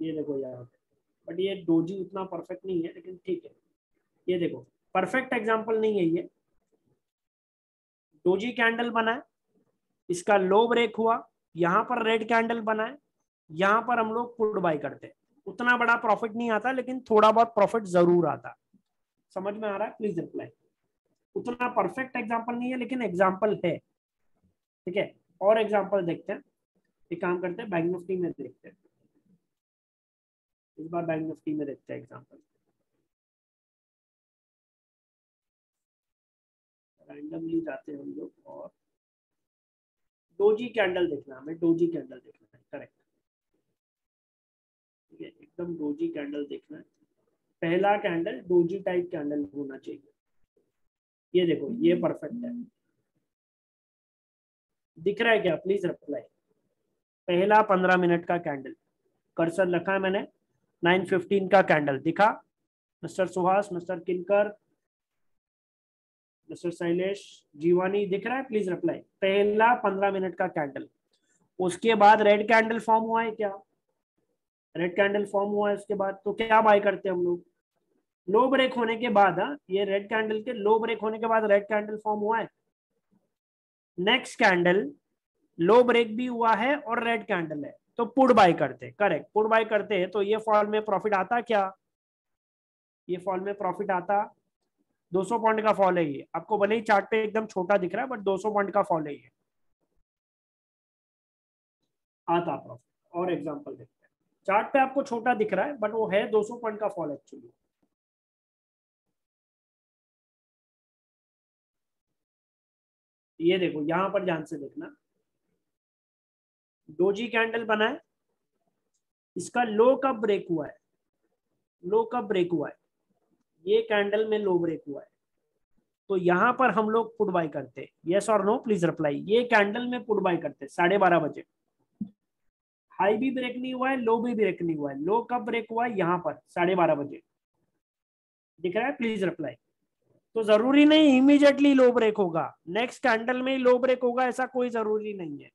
ये देखो यहाँ पे बट ये डोजी उतना परफेक्ट नहीं है, लेकिन ठीक है। ये देखो परफेक्ट एग्ज़ाम्पल नहीं है ये। डोजी कैंडल बना है इसका लो ब्रेक हुआ, यहाँ पर रेड कैंडल बना है यहाँ पर हम लोग पुट बाई करते। हैं उतना बड़ा प्रॉफिट नहीं आता, लेकिन थोड़ा बहुत प्रॉफिट ज़रूर आता। समझ में आ रहा है? प्लीज़ रिप्लाई उतना परफेक्ट एग्ज़ाम्पल नहीं है, लेकिन एग्ज़ाम्पल है। ठीक है? और एग्ज़ाम्पल देखते हैं। एक काम करते हैं बैंक निफ्टी में देखते हैं। इस बार बैंक निफ्टी में देखते हैं एग्ज़ाम्पल रैंडमली जाते हैं हम लोग और डोजी कैंडल देखना हमें डोजी कैंडल देखना है करेक्ट ठीक है, एकदम डोजी कैंडल देखना है। पहला कैंडल डोजी टाइप कैंडल होना चाहिए। ये देखो, ये परफेक्ट है। दिख रहा है क्या? प्लीज़ रिप्लाई पहला पंद्रह मिनट का कैंडल कर्सर रखा है मैंने। नाइन फिफ्टीन का कैंडल दिखा। Mister Suhas, mister Kinkar, mister Shailesh, Jivani दिख रहा है? प्लीज़ रिप्लाई पहला पंद्रह मिनट का कैंडल उसके बाद रेड कैंडल फॉर्म हुआ है क्या? रेड कैंडल फॉर्म हुआ है उसके बाद। तो क्या बाय करते हैं हम लोग? लो ब्रेक होने के बाद, हा? ये रेड कैंडल के लो ब्रेक होने के बाद रेड कैंडल फॉर्म हुआ है। नेक्स्ट कैंडल लो ब्रेक भी हुआ है और रेड कैंडल है। तो पुड बाय करते करेक्ट पुड बाय करते हैं तो ये फॉल में प्रॉफिट आता क्या? ये फॉल में प्रॉफिट आता 200 पॉइंट का फॉल है ये। आपको भले ही चार्ट पे एकदम छोटा दिख रहा है बट 200 पॉइंट का फॉल है ये। आता प्रॉफिट और एग्जांपल देखते हैं। चार्ट पे आपको छोटा दिख रहा है बट वो है 200 पॉइंट का फॉल एक्चुअली ये देखो, यहाँ पर ध्यान से देखना। डोजी कैंडल बना है। इसका लो कब ब्रेक हुआ है। लो कब ब्रेक हुआ है। ये कैंडल में लो ब्रेक हुआ है। तो यहाँ पर हम लोग पुट बाय करते यस और नो प्लीज़ रिप्लाई ये कैंडल में पुट बाय करते साढ़े बारह बजे। हाई भी ब्रेक नहीं हुआ है लो भी ब्रेक नहीं हुआ है। लो कब ब्रेक हुआ है यहाँ पर, साढ़े बारह बजे। दिख रहा है? प्लीज़ रिप्लाई तो ज़रूरी नहीं इमीडिएटली लो ब्रेक होगा। नेक्स्ट कैंडल में लो ब्रेक होगा, ऐसा कोई ज़रूरी नहीं है।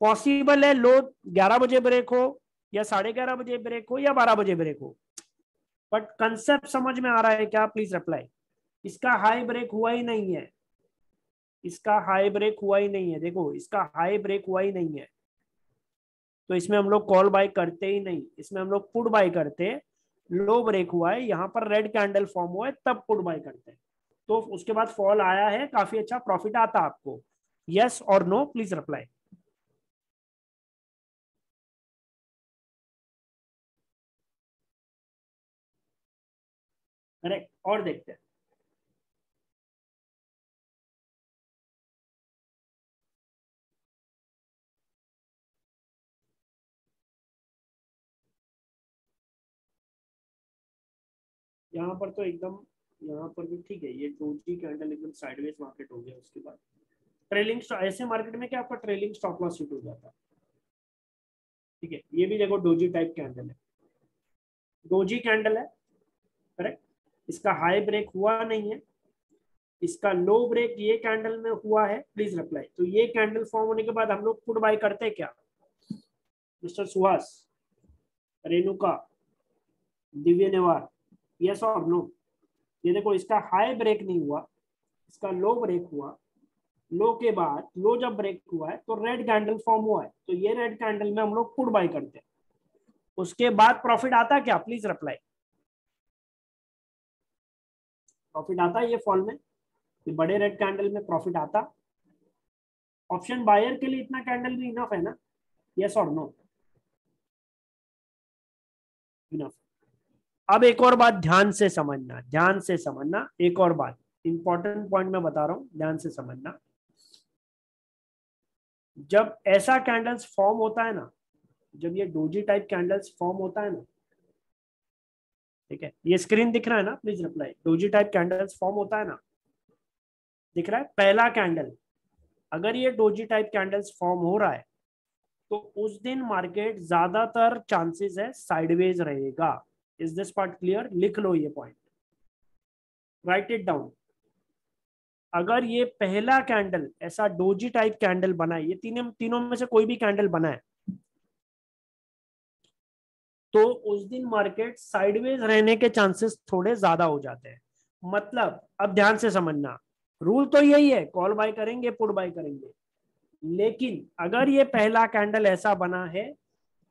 पॉसिबल है, लो, ग्यारह बजे ब्रेक हो, या साढ़े ग्यारह बजे ब्रेक हो, या बारह बजे ब्रेक हो। बट कंसेप्ट समझ में आ रहा है क्या? प्लीज़ रिप्लाई इसका हाई ब्रेक हुआ ही नहीं है। इसका हाई ब्रेक हुआ ही नहीं है। देखो, इसका हाई ब्रेक हुआ ही नहीं है। तो इसमें हम लोग कॉल बाय करते ही नहीं। इसमें हम लोग पुट बाय करते लो ब्रेक हुआ है। यहाँ पर रेड कैंडल फॉर्म हुआ है, तब पुट बाय करते हैं। तो उसके बाद फॉल आया है। काफ़ी अच्छा प्रॉफिट आता आपको। यस और नो प्लीज़ रिप्लाई करेक्ट, और देखते हैं। यहाँ पर तो एकदम, यहाँ पर भी ठीक है, ये डोजी कैंडल एकदम साइडवेज मार्केट हो गया उसके बाद। ट्रेलिंग ऐसे मार्केट में क्या आपका ट्रेलिंग स्टॉप लॉस हो जाता ठीक है, ये भी देखो डोजी टाइप कैंडल है। डोजी कैंडल है करेक्ट इसका हाई ब्रेक हुआ नहीं है। इसका लो ब्रेक ये कैंडल में हुआ है प्लीज़ रिप्लाई तो ये कैंडल फॉर्म होने के बाद हम लोग पुट बाई करते हैं क्या? मिस्टर सुहास, रेणुका, दिव्य नेवार यस और नो ये देखो, इसका हाई ब्रेक नहीं हुआ, इसका लो ब्रेक हुआ। लो के बाद लो जब ब्रेक हुआ है तो रेड कैंडल फॉर्म हुआ है। तो ये रेड कैंडल में हम लोग पुट बाई करते हैं। उसके बाद प्रॉफिट आता क्या? प्लीज़ रिप्लाई प्रॉफिट आता ये फॉल में। ये बड़े रेड कैंडल में प्रॉफिट आता। ऑप्शन बायर के लिए इतना कैंडल भी इनफ है ना? यस और नो इनफ अब एक और बात ध्यान से समझना, ध्यान से समझना। एक और बात इंपॉर्टेंट पॉइंट मैं बता रहा हूँ, ध्यान से समझना। जब ऐसा कैंडल्स फॉर्म होता है ना, जब ये डोजी टाइप कैंडल्स फॉर्म होता है ना ठीक है? ये स्क्रीन दिख रहा है ना? Please reply doji type candles form होता है ना? दिख रहा है? पहला कैंडल अगर ये डोजी टाइप कैंडल्स फॉर्म हो रहा है तो उस दिन मार्केट ज़्यादातर चांसेस है साइडवेज रहेगा. इज़ दिस पार्ट क्लियर लिख लो ये पॉइंट राइट इट डाउन अगर ये पहला कैंडल ऐसा डोजी टाइप कैंडल बना है, ये तीनों तीनों में से कोई भी कैंडल बना है तो उस दिन मार्केट साइडवेज रहने के चांसेस थोड़े ज़्यादा हो जाते हैं। मतलब अब ध्यान से समझना रूल तो यही है कॉल बाय करेंगे पुट बाय करेंगे। लेकिन अगर ये पहला कैंडल ऐसा बना है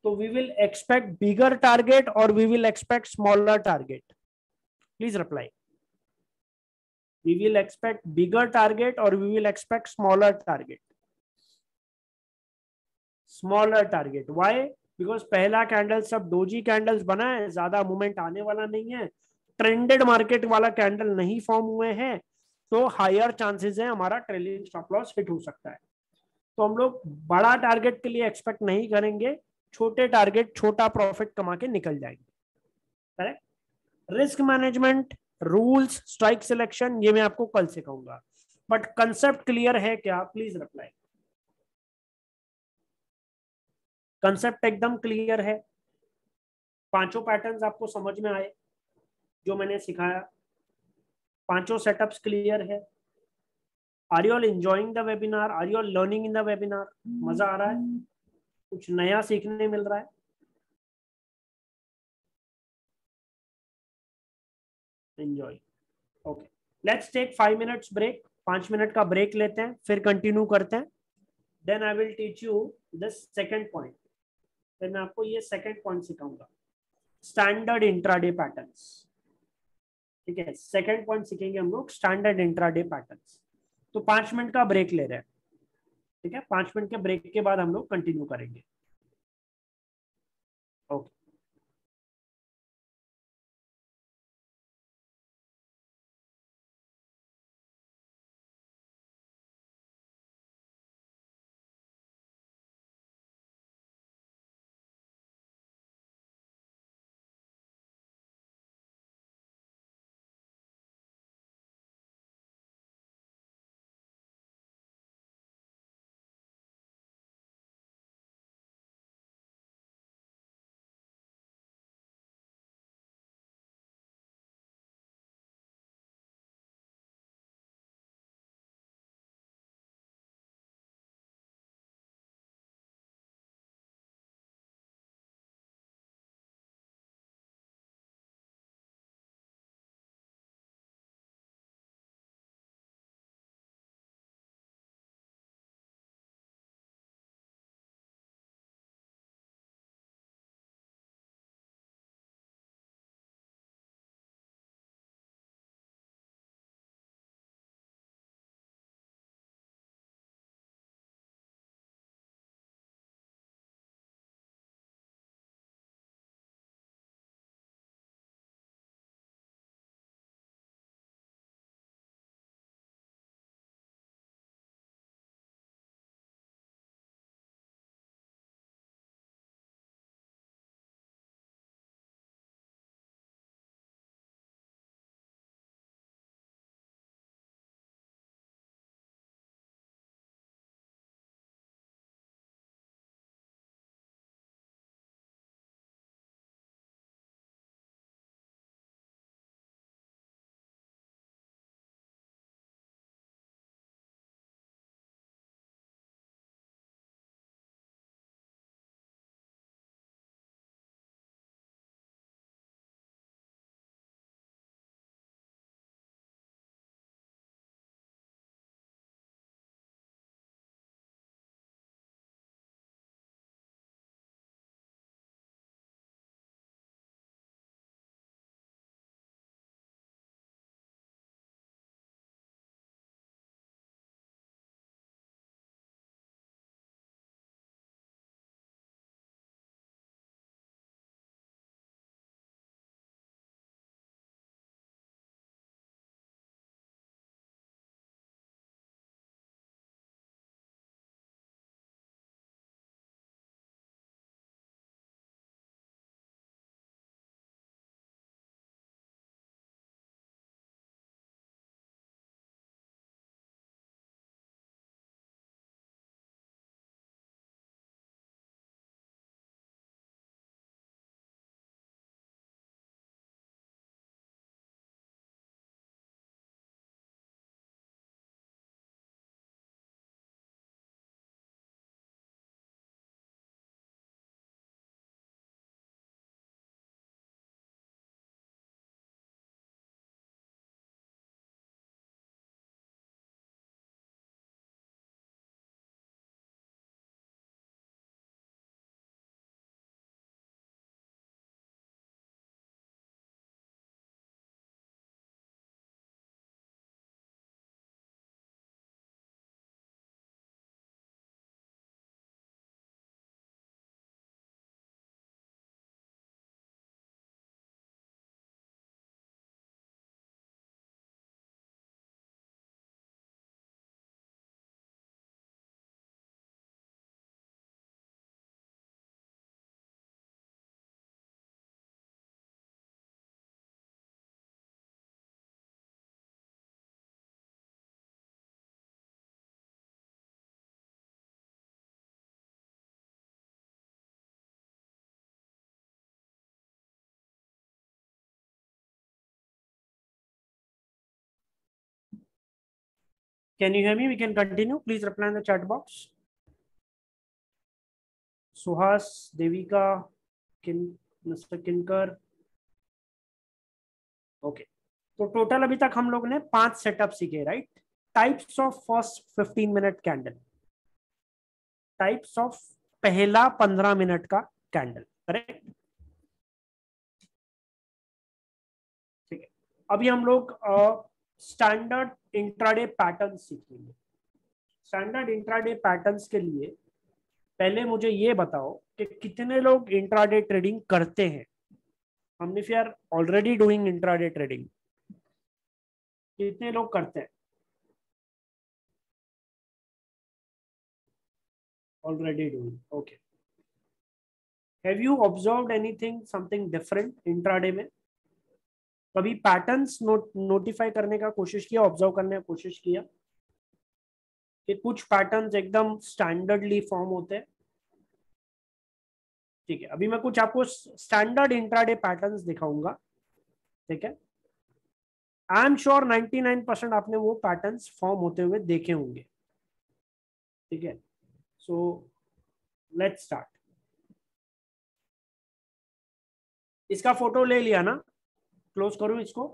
तो we will expect bigger target और we will expect smaller target please reply we will expect bigger target और we will expect smaller target smaller target why because पहला कैंडल सब डोजी कैंडल्स बना है, ज़्यादा मूवमेंट आने वाला नहीं है। ट्रेंडेड मार्केट वाला कैंडल नहीं फॉर्म हुए हैं तो हायर चांसेस है हमारा ट्रेलिंग स्टॉप लॉस हिट हो सकता है। तो हम लोग बड़ा टारगेट के लिए एक्सपेक्ट नहीं करेंगे, छोटे टारगेट छोटा प्रॉफिट कमा के निकल जाएँगे। Correct risk management rules strike selection ये मैं आपको कल से कहूँगा। बट कंसेप्ट क्लियर है क्या? प्लीज़ रिप्लाई कंसेप्ट एकदम क्लियर है। पाँचों पैटर्न्स आपको समझ में आए, जो मैंने सिखाया। पाँचों सेटअप्स क्लियर है। Are you all enjoying the webinar are you all learning in the webinar मज़ा आ रहा है। कुछ नया सीखने मिल रहा है। Enjoy okay let's take five minutes break पाँच मिनट का ब्रेक लेते हैं, फिर कंटिन्यू करते हैं। Then I will teach you this second point फिर मैं आपको ये सेकेंड पॉइंट सिखाऊँगा. स्टैंडर्ड इंट्राडे पैटर्न ठीक है? सेकेंड पॉइंट सीखेंगे हम लोग स्टैंडर्ड इंट्राडे पैटर्न तो पाँच मिनट का ब्रेक ले रहे हैं. ठीक है? पाँच मिनट के ब्रेक के बाद हम लोग कंटिन्यू करेंगे. Okay Can you hear me? We can continue. Please reply in the chat box. Suhas, Devika, Kin, Mr. Kinkar. Okay तो टोटल अभी तक हम लोग ने पाँच सेटअप सीखे right types of first fifteen minute candle types of पहला पंद्रह मिनट का कैंडल करेक्ट ठीक है अभी हम लोग स्टैंडर्ड इंट्राडे पैटर्न सीखेंगे। स्टैंडर्ड इंट्राडे पैटर्न्स के लिए पहले मुझे ये बताओ कि कितने लोग इंट्राडे ट्रेडिंग करते हैं। हम if you are already doing intraday trading कितने लोग करते हैं? Already doing, okay. Have you observed anything, something different intraday में? कभी पैटर्न्स नोट नोटिफाई करने का कोशिश किया ऑब्ज़र्व करने का कोशिश किया कि कुछ पैटर्न्स एकदम स्टैंडर्डली फॉर्म होते हैं। ठीक है, अभी मैं कुछ आपको स्टैंडर्ड इंट्राडे पैटर्न्स दिखाऊँगा। ठीक है? आई एम श्योर 99 परसेंट आपने वो पैटर्न्स फॉर्म होते हुए देखे होंगे। ठीक है? सो लेट्स स्टार्ट इसका फ़ोटो ले लिया ना? क्लोज करूँ इसको?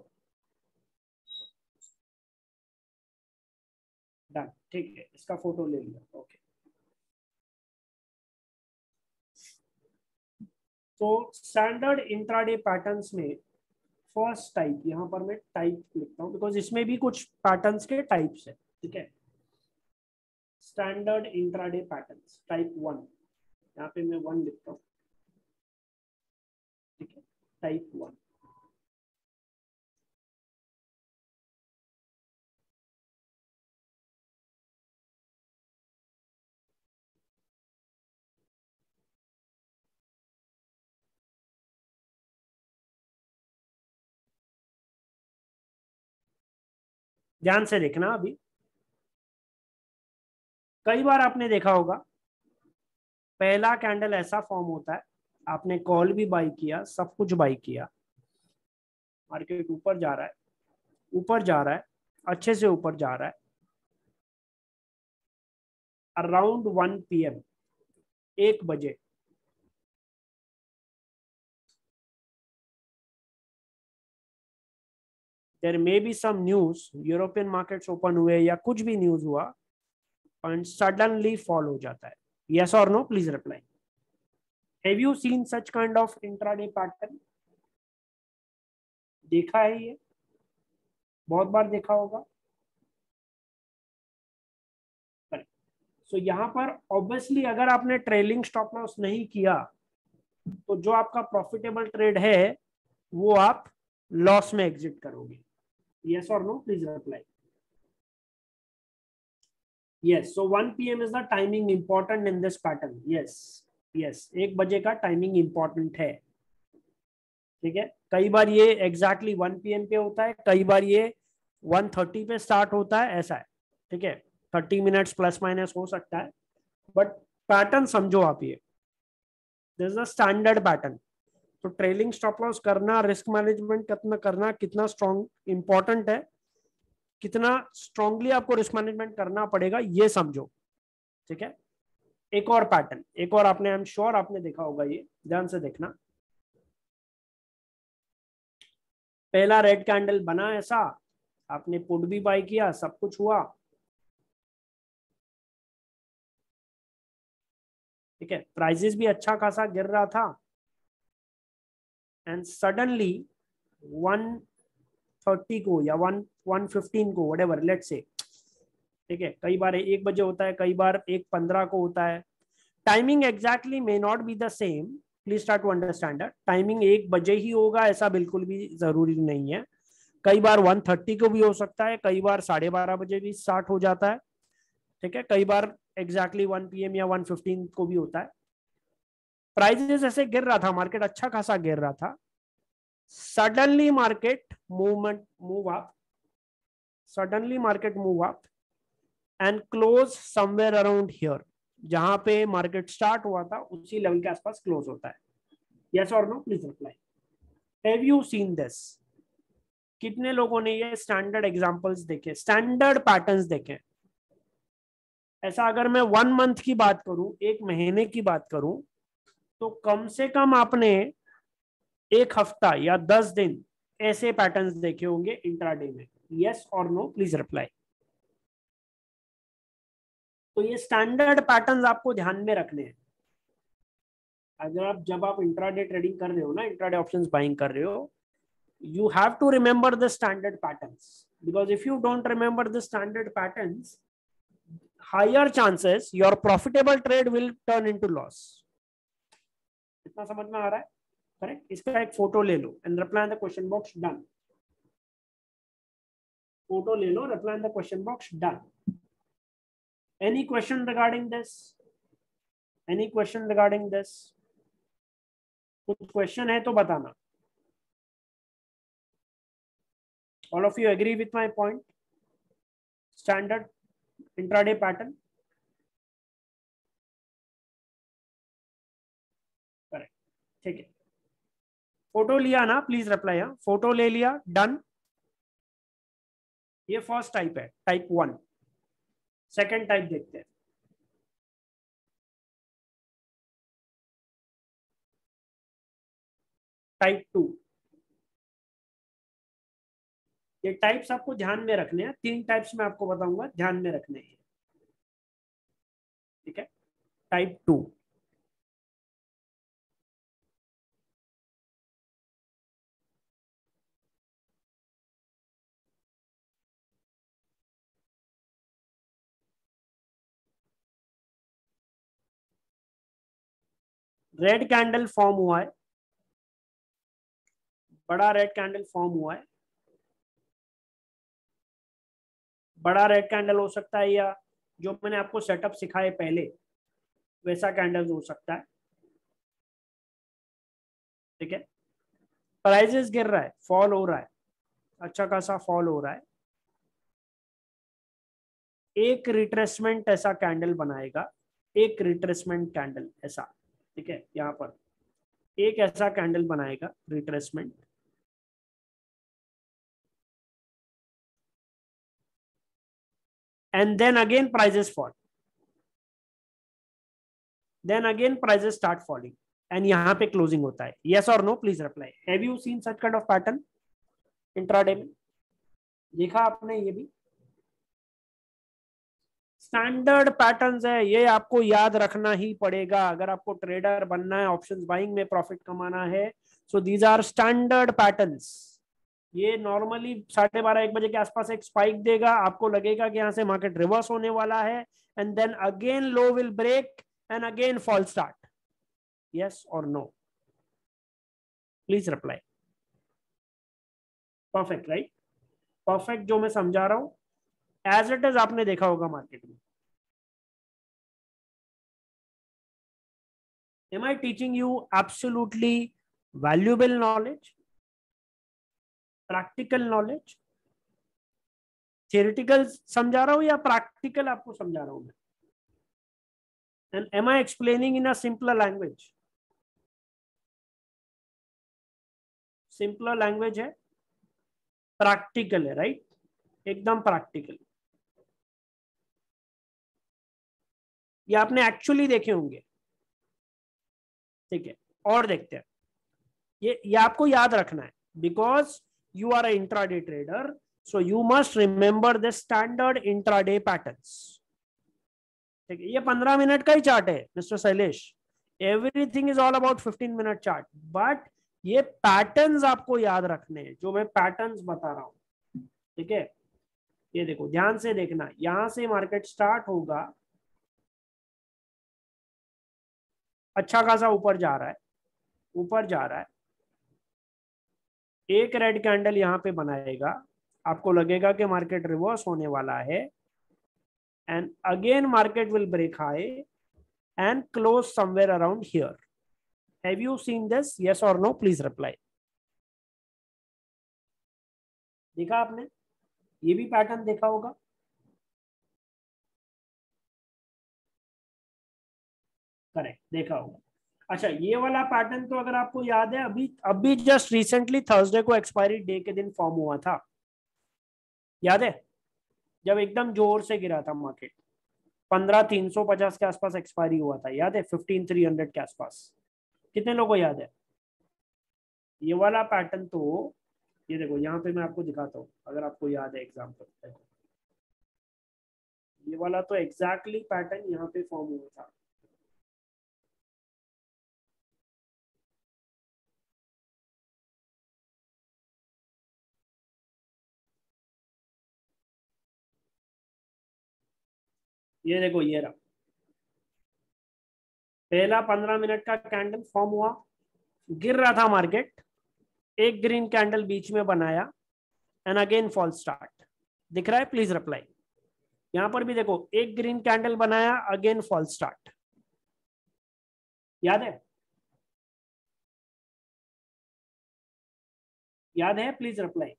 डन ठीक है, इसका फ़ोटो ले लिया ओके तो स्टैंडर्ड इंट्राडे पैटर्न्स में फ़र्स्ट टाइप यहाँ पर मैं टाइप लिखता हूँ बिकॉज़ इसमें भी कुछ पैटर्न्स के टाइप्स है, ठीक है? Standard intraday patterns type one यहाँ पे मैं वन लिखता हूँ, ठीक है? टाइप वन ध्यान से देखना अभी। कई बार आपने देखा होगा, पहला कैंडल ऐसा फॉर्म होता है, आपने कॉल भी बाई किया, सब कुछ बाई किया। मार्केट ऊपर जा रहा है, ऊपर जा रहा है, अच्छे से ऊपर जा रहा है। अराउंड वन पीएम एक बजे there may be some news European markets open हुए या कुछ भी न्यूज़ हुआ एंड सडनली फॉल हो जाता है। Yes और no please reply have you seen such kind of intraday pattern? देखा है ये? बहुत बार देखा होगा। सो so, यहाँ पर ऑब्वियसली अगर आपने ट्रेलिंग स्टॉप लॉस नहीं किया तो जो आपका प्रॉफिटेबल ट्रेड है वो आप लॉस में एग्जिट करोगे। यस और no please reply yes. So 1 pm is the timing important in this pattern. Yes. Yes. एक बजे का टाइमिंग इंपॉर्टेंट है. ठीक है? कई बार ये एग्जैक्टली exactly 1 पीएम पे होता है, कई बार ये 1:30 पे स्टार्ट होता है, ऐसा है. ठीक है? 30 मिनट्स प्लस माइनस हो सकता है. बट पैटर्न समझो आप ये. This is a standard pattern तो ट्रेलिंग स्टॉप लॉस करना, रिस्क मैनेजमेंट कितना करना, कितना स्ट्रॉन्ग इंपॉर्टेंट है, कितना स्ट्रांगली आपको रिस्क मैनेजमेंट करना पड़ेगा, ये समझो, ठीक है? एक और पैटर्न एक और आपने आई एम श्योर आपने देखा होगा ये, ध्यान से देखना। पहला रेड कैंडल बना ऐसा, आपने पुट भी बाय किया, सब कुछ हुआ। ठीक है? प्राइजेस भी अच्छा खासा गिर रहा था। एंड सडनली वन थर्टी को या वन वन फिफ्टीन को वट एवर लेट से ठीक है? कई बार एक बजे होता है, कई बार एक पंद्रह को होता है। Timing exactly may not be the same please start to understand timing एक बजे ही होगा, ऐसा बिल्कुल भी ज़रूरी नहीं है। कई बार वन थर्टी को भी हो सकता है, कई बार साढ़े बारह बजे भी स्टार्ट हो जाता है। ठीक है? कई बार एग्जैक्टली वन पी या वन फिफ्टीन को भी होता है। प्राइजेस ऐसे गिर रहा था मार्केट अच्छा खासा गिर रहा था। Suddenly market movement move up suddenly market move up and close somewhere around here जहाँ पे मार्केट स्टार्ट हुआ था, उसी लेवल के आसपास क्लोज होता है। यस और no please reply have you seen this कितने लोगों ने ये स्टैंडर्ड एग्जांपल्स देखे स्टैंडर्ड पैटर्न्स देखे? ऐसा अगर मैं वन मंथ की बात करूँ, एक महीने की बात करूँ तो कम से कम आपने एक हफ़्ता या दस दिन ऐसे पैटर्न्स देखे होंगे इंट्राडे में। यस और नो प्लीज़ रिप्लाई तो ये स्टैंडर्ड पैटर्न्स आपको ध्यान में रखने हैं। अगर आप, जब आप इंट्राडे ट्रेडिंग कर रहे हो ना इंट्राडे ऑप्शन बाइंग कर रहे हो you have to remember the standard pattern because if you don't remember the standard pattern higher chances your profitable trade will turn into loss इतना समझ में आ रहा है? करेक्ट इसका एक फ़ोटो ले लो. And reply the question box done photo ले लो reply the question box done any question regarding this any question regarding this कुछ क्वेश्चन है तो बताना. All of you agree with my point? Standard intraday pattern? ठीक है। Photo लिया ना please reply हाँ। फ़ोटो ले लिया डन ये फ़र्स्ट टाइप है टाइप वन सेकंड टाइप देखते हैं। टाइप टू ये टाइप्स आपको ध्यान में रखने हैं। तीन टाइप्स में आपको बताऊँगा, ध्यान में रखने हैं। ठीक है? Type two red candle form हुआ है। बड़ा रेड कैंडल फॉर्म हुआ है। बड़ा रेड कैंडल हो सकता है या जो मैंने आपको सेटअप सिखाए पहले, वैसा कैंडल हो सकता है। ठीक है? प्राइजेस गिर रहा है फॉल हो रहा है। अच्छा खासा फॉल हो रहा है। एक रिट्रेसमेंट ऐसा कैंडल बनाएगा, एक रिट्रेसमेंट कैंडल ऐसा। ठीक है यहाँ पर एक ऐसा कैंडल बनाएगा retracement and then again prices fall then again prices start falling and यहाँ पे closing होता है yes or no please reply have you seen such kind of pattern intraday में देखा आपने ये भी स्टैंडर्ड पैटर्न्स है, ये आपको याद रखना ही पड़ेगा। अगर आपको ट्रेडर बनना है ऑप्शंस बाइंग में प्रॉफिट कमाना है so these are standard patterns ये नॉर्मली साढ़े बारह, एक बजे के आसपास एक स्पाइक देगा। आपको लगेगा कि यहाँ से मार्केट रिवर्स होने वाला है and then again low will break and again fall start yes और no please reply perfect right perfect जो मैं समझा रहा हूँ एज इट इज़ आपने देखा होगा मार्केट में। Am i teaching you absolutely valuable knowledge? Practical knowledge theoretical समझा रहा हूँ या प्रैक्टिकल आपको समझा रहा हूँ मैं? And am I explaining in a simpler language simpler language है। प्रैक्टिकल है राइट right? एकदम प्रैक्टिकल ये आपने एक्चुअली देखे होंगे। ठीक है, और देखते हैं। ये ये आपको याद रखना है। Because you are an intraday trader, so you must remember the standard intraday patterns ठीक है, ये पंद्रह मिनट का ही चार्ट है, mister Shailesh. Everything is all about fifteen minute chart but ये पैटर्न्स आपको याद रखने हैं, जो मैं पैटर्न्स बता रहा हूँ। ठीक है, ये देखो, ध्यान से देखना। यहाँ से मार्केट स्टार्ट होगा अच्छा खासा ऊपर जा रहा है। ऊपर जा रहा है। एक रेड कैंडल यहाँ पे बनाएगा। आपको लगेगा कि मार्केट रिवर्स होने वाला है। And again market will break high and close somewhere around here have you seen this yes और नो प्लीज़ रिप्लाई देखा आपने? ये भी पैटर्न देखा होगा। करेक्ट, देखा होगा। अच्छा ये वाला पैटर्न तो अगर आपको याद है, अभी अभी जस्ट रिसेंटली थर्सडे को एक्सपायरी डे के दिन फॉर्म हुआ था। याद है? जब एकदम ज़ोर से गिरा था मार्केट पंद्रह तीन सौ पचास के आसपास एक्सपायरी हुआ था, याद है? फिफ्टीन थ्री हंड्रेड के आसपास। कितने लोगों को याद है? ये वाला पैटर्न तो ये देखो, यहाँ पे मैं आपको दिखाता हूँ, अगर आपको याद है एग्ज़ाम्पल देखो। ये वाला तो एग्जैक्टली पैटर्न यहाँ पे फॉर्म हुआ था। ये देखो, ये रहा। पहला पंद्रह मिनट का कैंडल फॉर्म हुआ। गिर रहा था मार्केट एक ग्रीन कैंडल बीच में बनाया। एंड अगेन फॉल स्टार्ट दिख रहा है? प्लीज़ रिप्लाई यहाँ पर भी देखो, एक ग्रीन कैंडल बनाया अगेन फॉल स्टार्ट याद है? याद है? प्लीज़ रिप्लाई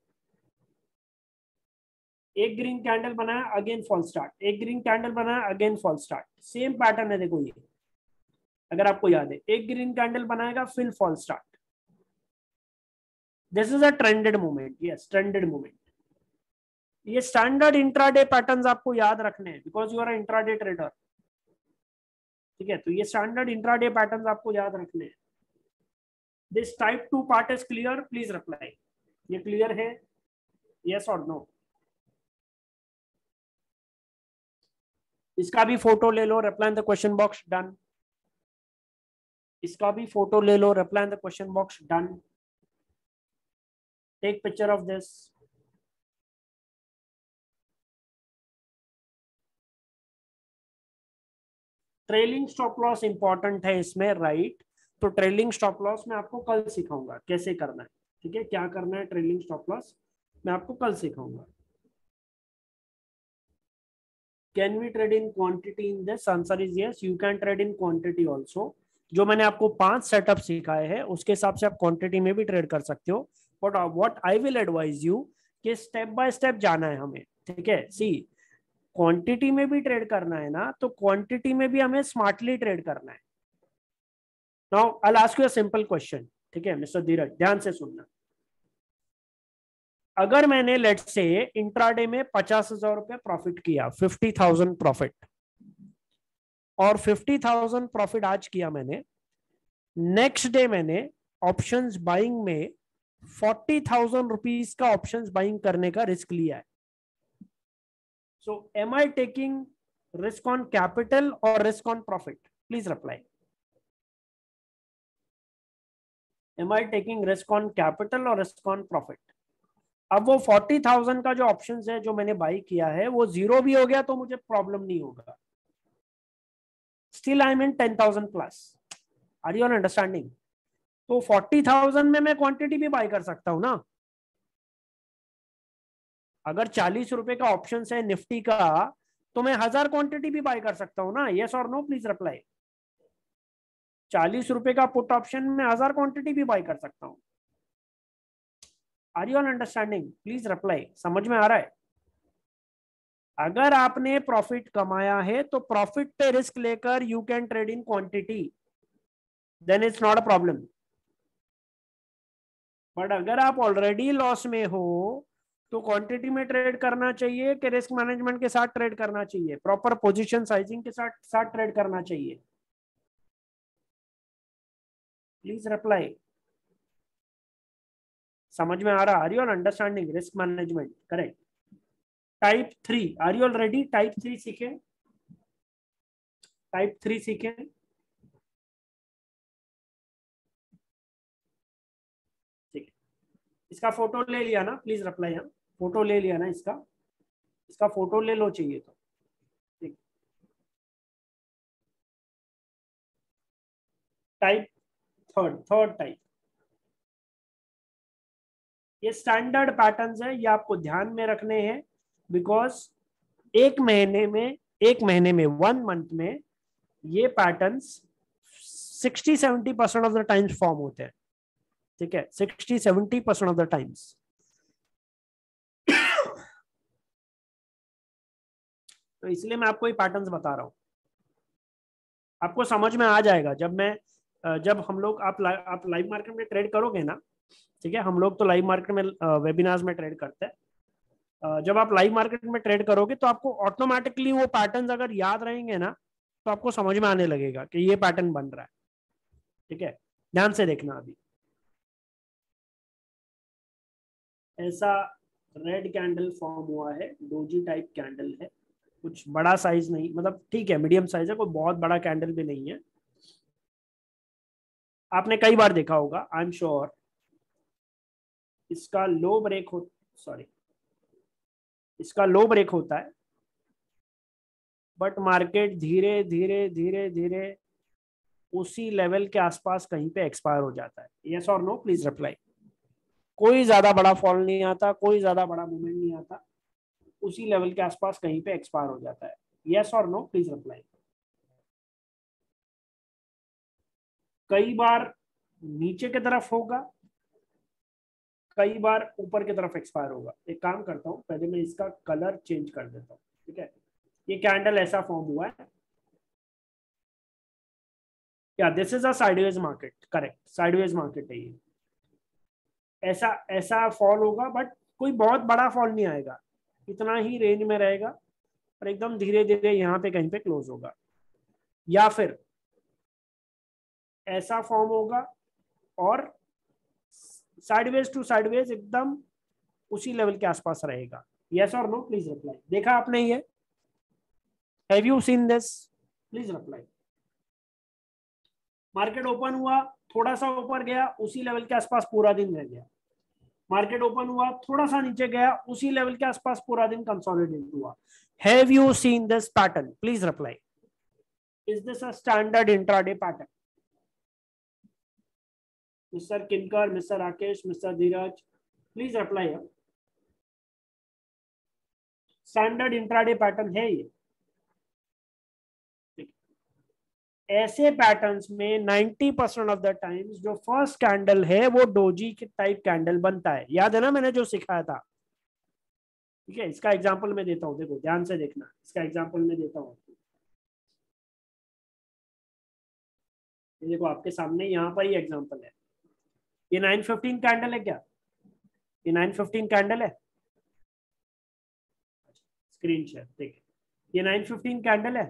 एक ग्रीन कैंडल बनाया अगेन फॉल स्टार्ट एक ग्रीन कैंडल बनाया again fall start same pattern है देखो ये। अगर आपको याद है, एक ग्रीन कैंडल बनाएगा, फिर fall start this is a trended movement yes trended movement ये स्टैंडर्ड इंट्राडे पैटर्न्स आपको याद रखने हैं because you are intraday trader ठीक है तो ये स्टैंडर्ड इंट्राडे पैटर्न्स आपको याद रखने हैं। This type two part is clear please reply ये क्लियर है? यस और नो इसका भी फ़ोटो ले लो reply in the question box done इसका भी फ़ोटो ले लो reply in the question box done take picture of this trailing stop loss important है इसमें राइट तो ट्रेलिंग स्टॉप लॉस मैं आपको कल सिखाऊँगा, कैसे करना है, ठीक है? क्या करना है ट्रेलिंग स्टॉप लॉस मैं आपको कल सिखाऊँगा। Can we trade in quantity in this answer is yes you can trade in quantity also जो मैंने आपको पाँच सेटअप सिखाए हैं, उसके हिसाब से आप क्वांटिटी में भी ट्रेड कर सकते हो। But what I will advise you कि स्टेप बाय स्टेप जाना है हमें, ठीक है? सी क्वांटिटी में भी ट्रेड करना है ना तो क्वांटिटी में भी हमें स्मार्टली ट्रेड करना है। Now I ask you simple question ठीक है मिस्टर धीरज ध्यान से सुनना। अगर मैंने लेट से इंट्राडे में पचास हज़ार रुपये प्रॉफिट किया फिफ्टी थाउज़ेंड प्रॉफिट और फिफ्टी थाउज़ेंड प्रॉफिट आज किया मैंने नेक्स्ट डे मैंने ऑप्शंस बाइंग में फोर्टी थाउज़ेंड रुपीज़ का ऑप्शंस बाइंग करने का रिस्क लिया है। So am I taking risk on capital और risk on profit please reply am I taking risk on capital और रिस्क ऑन प्रॉफिट अब वो फोर्टी थाउज़ेंड का जो ऑप्शन है, जो मैंने बाई किया है, वो ज़ीरो भी हो गया तो मुझे प्रॉब्लम नहीं होगा। Still I mean ten thousand plus are you understanding तो फोर्टी थाउज़ेंड में मैं क्वांटिटी भी बाई कर सकता हूँ ना? अगर चालीस रुपए का ऑप्शन है निफ्टी का तो मैं हज़ार क्वांटिटी भी बाय कर सकता हूँ ना? यस और नो प्लीज़ रिप्लाई चालीस रुपए का पुट ऑप्शन में हज़ार क्वांटिटी भी बाय कर सकता हूँ। Are you on understanding please reply समझ में आ रहा है? अगर आपने प्रॉफिट कमाया है तो प्रॉफिट पे रिस्क लेकर you can trade in quantity then it's not a problem but अगर आप ऑलरेडी लॉस में हो तो क्वांटिटी में ट्रेड करना चाहिए कि रिस्क मैनेजमेंट के साथ ट्रेड करना चाहिए. प्रॉपर पोजीशन साइजिंग के साथ साथ ट्रेड करना चाहिए. प्लीज़ रिप्लाई समझ में आ रहा? Are you all understanding risk management correct type three are you already type three सीखे। टाइप थ्री सीखे। ठीक इसका फ़ोटो ले लिया ना? प्लीज़ रिप्लाई यहाँ फ़ोटो ले लिया ना इसका? इसका फ़ोटो ले लो चाहिए तो। टाइप थर्ड थर्ड टाइप ये स्टैंडर्ड पैटर्न्स है ये आपको ध्यान में रखने हैं बिकॉज़ एक महीने में एक महीने में वन मंथ में ये patterns sixty seventy percent of the times form होते हैं। ठीक है? Sixty seventy percent of the times तो इसलिए मैं आपको ये पैटर्न्स बता रहा हूँ। आपको समझ में आ जाएगा जब मैं जब हम लोग आप ला, आप लाइव मार्केट में ट्रेड करोगे ना ठीक है? हम लोग तो लाइव मार्केट में वेबिनार्स में ट्रेड करते हैं। जब आप लाइव मार्केट में ट्रेड करोगे तो आपको ऑटोमेटिकली वो पैटर्न अगर याद रहेंगे ना तो आपको समझ में आने लगेगा कि ये पैटर्न बन रहा है। ठीक है? ध्यान से देखना अभी। ऐसा रेड कैंडल फॉर्म हुआ है डोजी टाइप कैंडल है। कुछ बड़ा साइज़ नहीं मतलब ठीक है मीडियम साइज़ है, कोई बहुत बड़ा कैंडल भी नहीं है। आपने कई बार देखा होगा आई एम श्योर इसका लो ब्रेक हो सॉरी इसका लो ब्रेक होता है बट मार्केट धीरे धीरे धीरे धीरे उसी लेवल के आसपास कहीं पे एक्सपायर हो जाता है। यस और नो प्लीज़ रिप्लाई कोई ज़्यादा बड़ा फॉल नहीं आता, कोई ज़्यादा बड़ा मूवमेंट नहीं आता, उसी लेवल के आसपास कहीं पे एक्सपायर हो जाता है। यस और नो प्लीज़ रिप्लाई कई बार नीचे की तरफ़ होगा कई बार ऊपर की तरफ़ एक्सपायर होगा। एक काम करता हूँ, पहले मैं इसका कलर चेंज कर देता हूँ, ठीक है? ये कैंडल ऐसा फॉर्म हुआ है। या this is a sideways market correct sideways market है ये। ऐसा ऐसा फॉल होगा बट कोई बहुत बड़ा फॉल नहीं आएगा। इतना ही रेंज में रहेगा और एकदम धीरे धीरे यहाँ पे कहीं पे क्लोज होगा। या फिर ऐसा फॉर्म होगा और साइडवेज टू साइडवेज एकदम उसी लेवल के आसपास रहेगा। यस और नो प्लीज़ रिप्लाई देखा आपने ये? Have you seen this please reply market open हुआ, थोड़ा सा ऊपर गया, उसी लेवल के आसपास पूरा दिन रह गया। मार्केट ओपन हुआ, थोड़ा सा नीचे गया, उसी लेवल के आसपास पूरा दिन कंसोलिडेट हुआ। Have you seen this pattern please reply is this a standard intraday pattern mister Kinkar, mister Rakesh, mister Dheeraj please reply standard intraday pattern है ये। ऐसे पैटर्न्स में 90 परसेंट ऑफ़ द टाइम्स जो फ़र्स्ट कैंडल है, वो doji के type candle बनता है। याद है ना मैंने जो सिखाया था? ठीक है, इसका एग्जांपल मैं देता हूँ। देखो, ध्यान से देखना। इसका एग्जांपल मैं देता हूँ। देखो, आपके सामने यहाँ पर ही एग्जांपल है। ये 915 कैंडल है क्या? ये 915 कैंडल है? स्क्रीन शेयर देखिए ये 915 कैंडल है?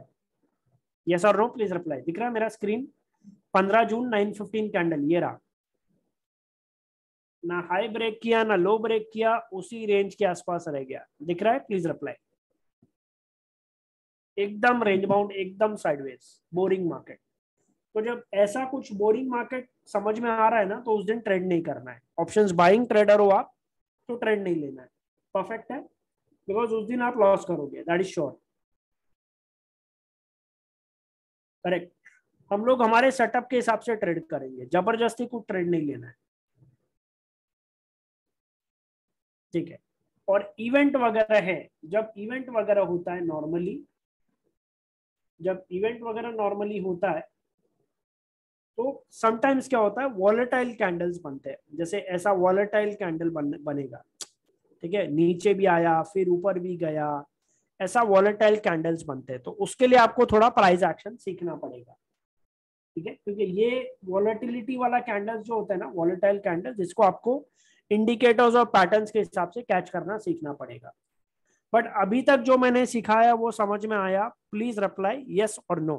यस और नो प्लीज़ रिप्लाई दिख रहा है मेरा स्क्रीन 15 जून 915 कैंडल ये रहा। ना हाई ब्रेक किया, ना लो ब्रेक किया, उसी रेंज के आसपास रह गया। दिख रहा है? प्लीज़ रिप्लाई एकदम रेंज बाउंड एकदम साइडवेज बोरिंग मार्केट तो जब ऐसा कुछ बोरिंग मार्केट समझ में आ रहा है ना तो उस दिन ट्रेड नहीं करना है। ऑप्शंस बाइंग ट्रेडर हो आप तो ट्रेड नहीं लेना है। परफेक्ट है? बिकॉज़ उस दिन आप लॉस करोगे दैट इज़ श्योर करेक्ट हम लोग हमारे सेटअप के हिसाब से ट्रेड करेंगे। ज़बरदस्ती को ट्रेड नहीं लेना है। ठीक है? और इवेंट वगैरह है। जब इवेंट वगैरह होता है नॉर्मली जब इवेंट वगैरह नॉर्मली होता है तो समटाइम्स क्या होता है वॉलेटाइल कैंडल्स बनते हैं। जैसे ऐसा वॉलेटाइल कैंडल बन, बनेगा। ठीक है नीचे भी आया फिर ऊपर भी गया ऐसा वॉलेटाइल कैंडल्स बनते हैं। तो उसके लिए आपको थोड़ा प्राइस एक्शन सीखना पड़ेगा। ठीक है क्योंकि ये वॉलेटिलिटी वाला कैंडल्स जो होता है ना वॉलेटाइल कैंडल्स जिसको आपको इंडिकेटर्स और पैटर्न्स के हिसाब से कैच करना सीखना पड़ेगा। बट अभी तक जो मैंने सिखाया वो समझ में आया। प्लीज़ रिप्लाई यस और नो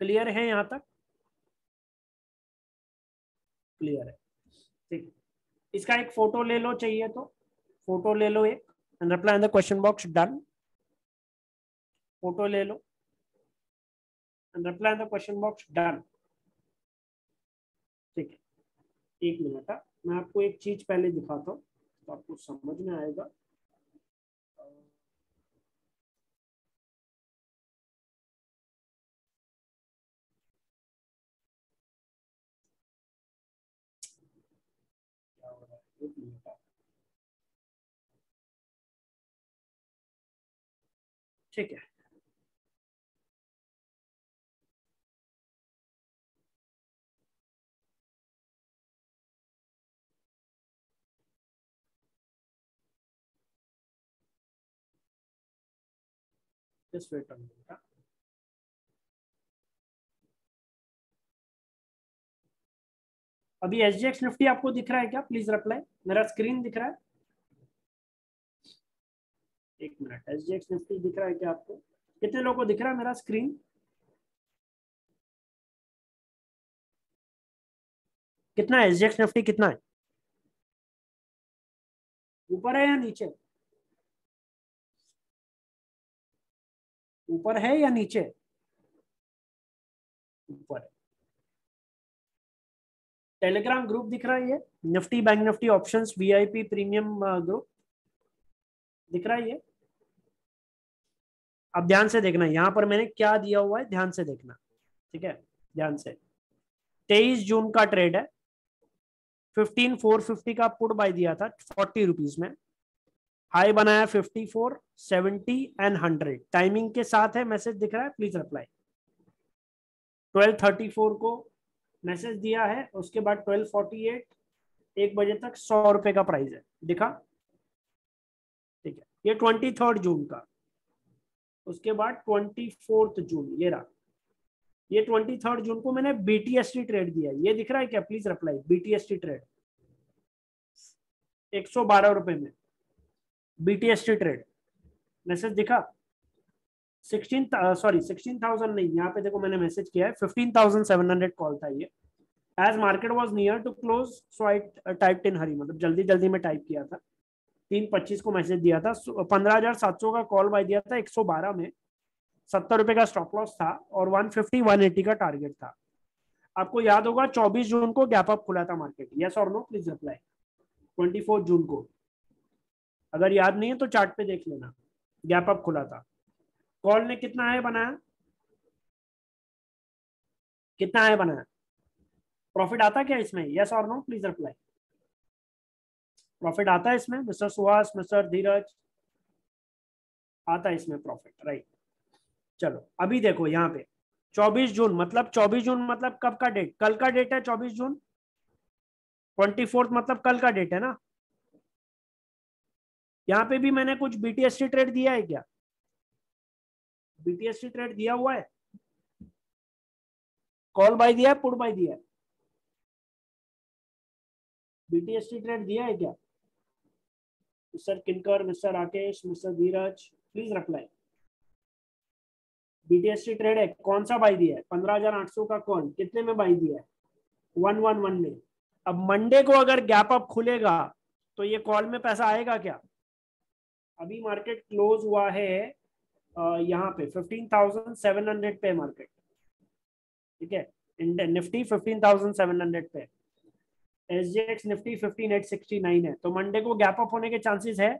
क्लियर है यहाँ तक? क्लियर है। ठीक। इसका एक फ़ोटो ले लो चाहिए तो। फ़ोटो ले लो एक। And reply in the question box done photo ले लो। And reply in the question box done ठीक है। एक मिनट, है। मैं आपको एक चीज़ पहले दिखाता हूँ। तो आपको समझ में आएगा। ठीक है। Minute. अभी एस जी एक्स निफ्टी आपको दिख रहा है क्या? प्लीज़ रिप्लाई मेरा स्क्रीन दिख रहा है। एक minute S G X Nifty दिख रहा है क्या आपको? कितने लोगों को दिख रहा है मेरा स्क्रीन कितना है? एस एक्स निफ्टी कितना है? ऊपर है या नीचे? ऊपर है या नीचे? ऊपर है। टेलीग्राम ग्रुप दिख रहा है ये? Nifty bank Nifty options VIP premium group दिख रहा है ये? अब ध्यान से देखना, यहाँ पर मैंने क्या दिया हुआ है, ध्यान से देखना, ठीक है, ध्यान से। तेईस जून का ट्रेड है फिफ्टीन फोर फिफ्टी का पुट बाय दिया था फोर्टी रुपीज़ में। हाई बनाया fifty four seventy and hundred timing के साथ है मैसेज दिख रहा है please reply twelve thirty four को मैसेज दिया है, उसके बाद ट्वेल्व फोर्टी एट एक बजे तक सौ रुपए का प्राइस है, दिखा? ठीक है, ये ट्वेंटी थर्ड जून का। उसके बाद ट्वेंटी फोर्थ जून, ये रहा। ये ट्वेंटी थर्ड जून को मैंने बीटीएसटी ट्रेड दिया ये दिख रहा है क्या? प्लीज़ रिप्लाई बीटीएसटी ट्रेड एक सौ बारह रुपए में बीटीएसटी ट्रेड मैसेज दिखा? सिक्सटीन सॉरी सिक्सटीन थाउज़ेंड नहीं, यहाँ पे देखो मैंने मैसेज किया है, fifteen thousand seven hundred call था ये। As market was near to close so I type in hurry मतलब जल्दी जल्दी में टाइप किया था। तीन पच्चीस को मैसेज दिया था। पंद्रह हज़ार सात सौ का कॉल बाय दिया था एक सौ बारह में। सत्तर रुपए का स्टॉप लॉस था और वन फिफ्टी वन एटी का टारगेट था। आपको याद होगा, चौबीस जून को गैप अप खुला था मार्केट यस और no please reply twenty four June को। अगर याद नहीं है तो चार्ट पे देख लेना। गैप अप खुला था। कॉल ने कितना है बनाया? कितना है बनाया? प्रॉफिट आता क्या इसमें? यस और नो प्लीज़ रिप्लाई प्रॉफिट आता है इसमें मिस्टर सुहास मिस्टर धीरज आता है इसमें प्रॉफिट राइट चलो, अभी देखो यहाँ पे 24 जून मतलब 24 जून मतलब कब का डेट कल का डेट है 24 जून? ट्वेंटी फोर्थ मतलब कल का डेट है ना? यहाँ पे भी मैंने कुछ बीटीएसटी ट्रेड दिया है क्या? बीटीएसटी ट्रेड दिया हुआ है? कॉल बाय दिया है पुट बाय दिया है? बीटीएसटी ट्रेड दिया है क्या? Mister Kinkar mister Rakesh mister Dheeraj please reply BTST trade है कौन सा बाई दिया है? पंद्रह हज़ार आठ सौ का कौन? कितने में बाई दिया है? वन वन वन में। अब मंडे को अगर गैप अप खुलेगा तो ये कॉल में पैसा आएगा क्या? अभी मार्केट क्लोज हुआ है यहाँ पे फिफ्टीन थाउज़ेंड सेवन हंड्रेड पे मार्केट ठीक है? Nifty fifteen thousand seven hundred पे। S J Nifty fifteen eight sixty nine है। तो मंडे को गैप अप होने के चांसेस है।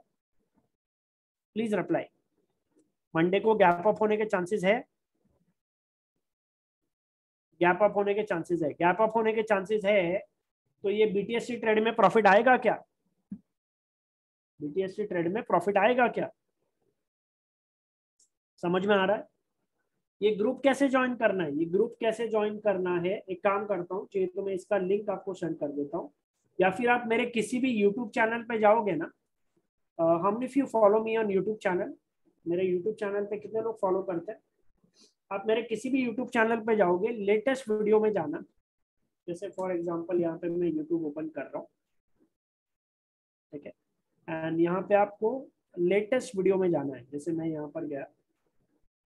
प्लीज़ रिप्लाई मंडे को गैप अप होने के चांसेस है। गैप अप होने के चांसेस है। गैप अप होने के चांसेस है। तो ये बीटीएससी ट्रेड में प्रॉफिट आएगा क्या? बीटीएससी ट्रेड में प्रॉफिट आएगा क्या? समझ में आ रहा है? ये ग्रुप कैसे ज्वाइन करना है? ये ग्रुप कैसे ज्वाइन करना है? एक काम करता हूँ, चाहिए तो मैं इसका लिंक आपको सेंड कर देता हूँ। या फिर आप मेरे किसी भी यूट्यूब चैनल पे जाओगे ना हम if you follow me on YouTube channel मेरे यूट्यूब चैनल पे कितने लोग फॉलो करते हैं? आप मेरे किसी भी यूट्यूब चैनल पे जाओगे लेटेस्ट वीडियो में जाना। जैसे फॉर एग्ज़ाम्पल यहाँ पे मैं यूट्यूब ओपन कर रहा हूँ। ठीक है? एंड यहाँ पे आपको लेटेस्ट वीडियो में जाना है। जैसे मैं यहाँ पर गया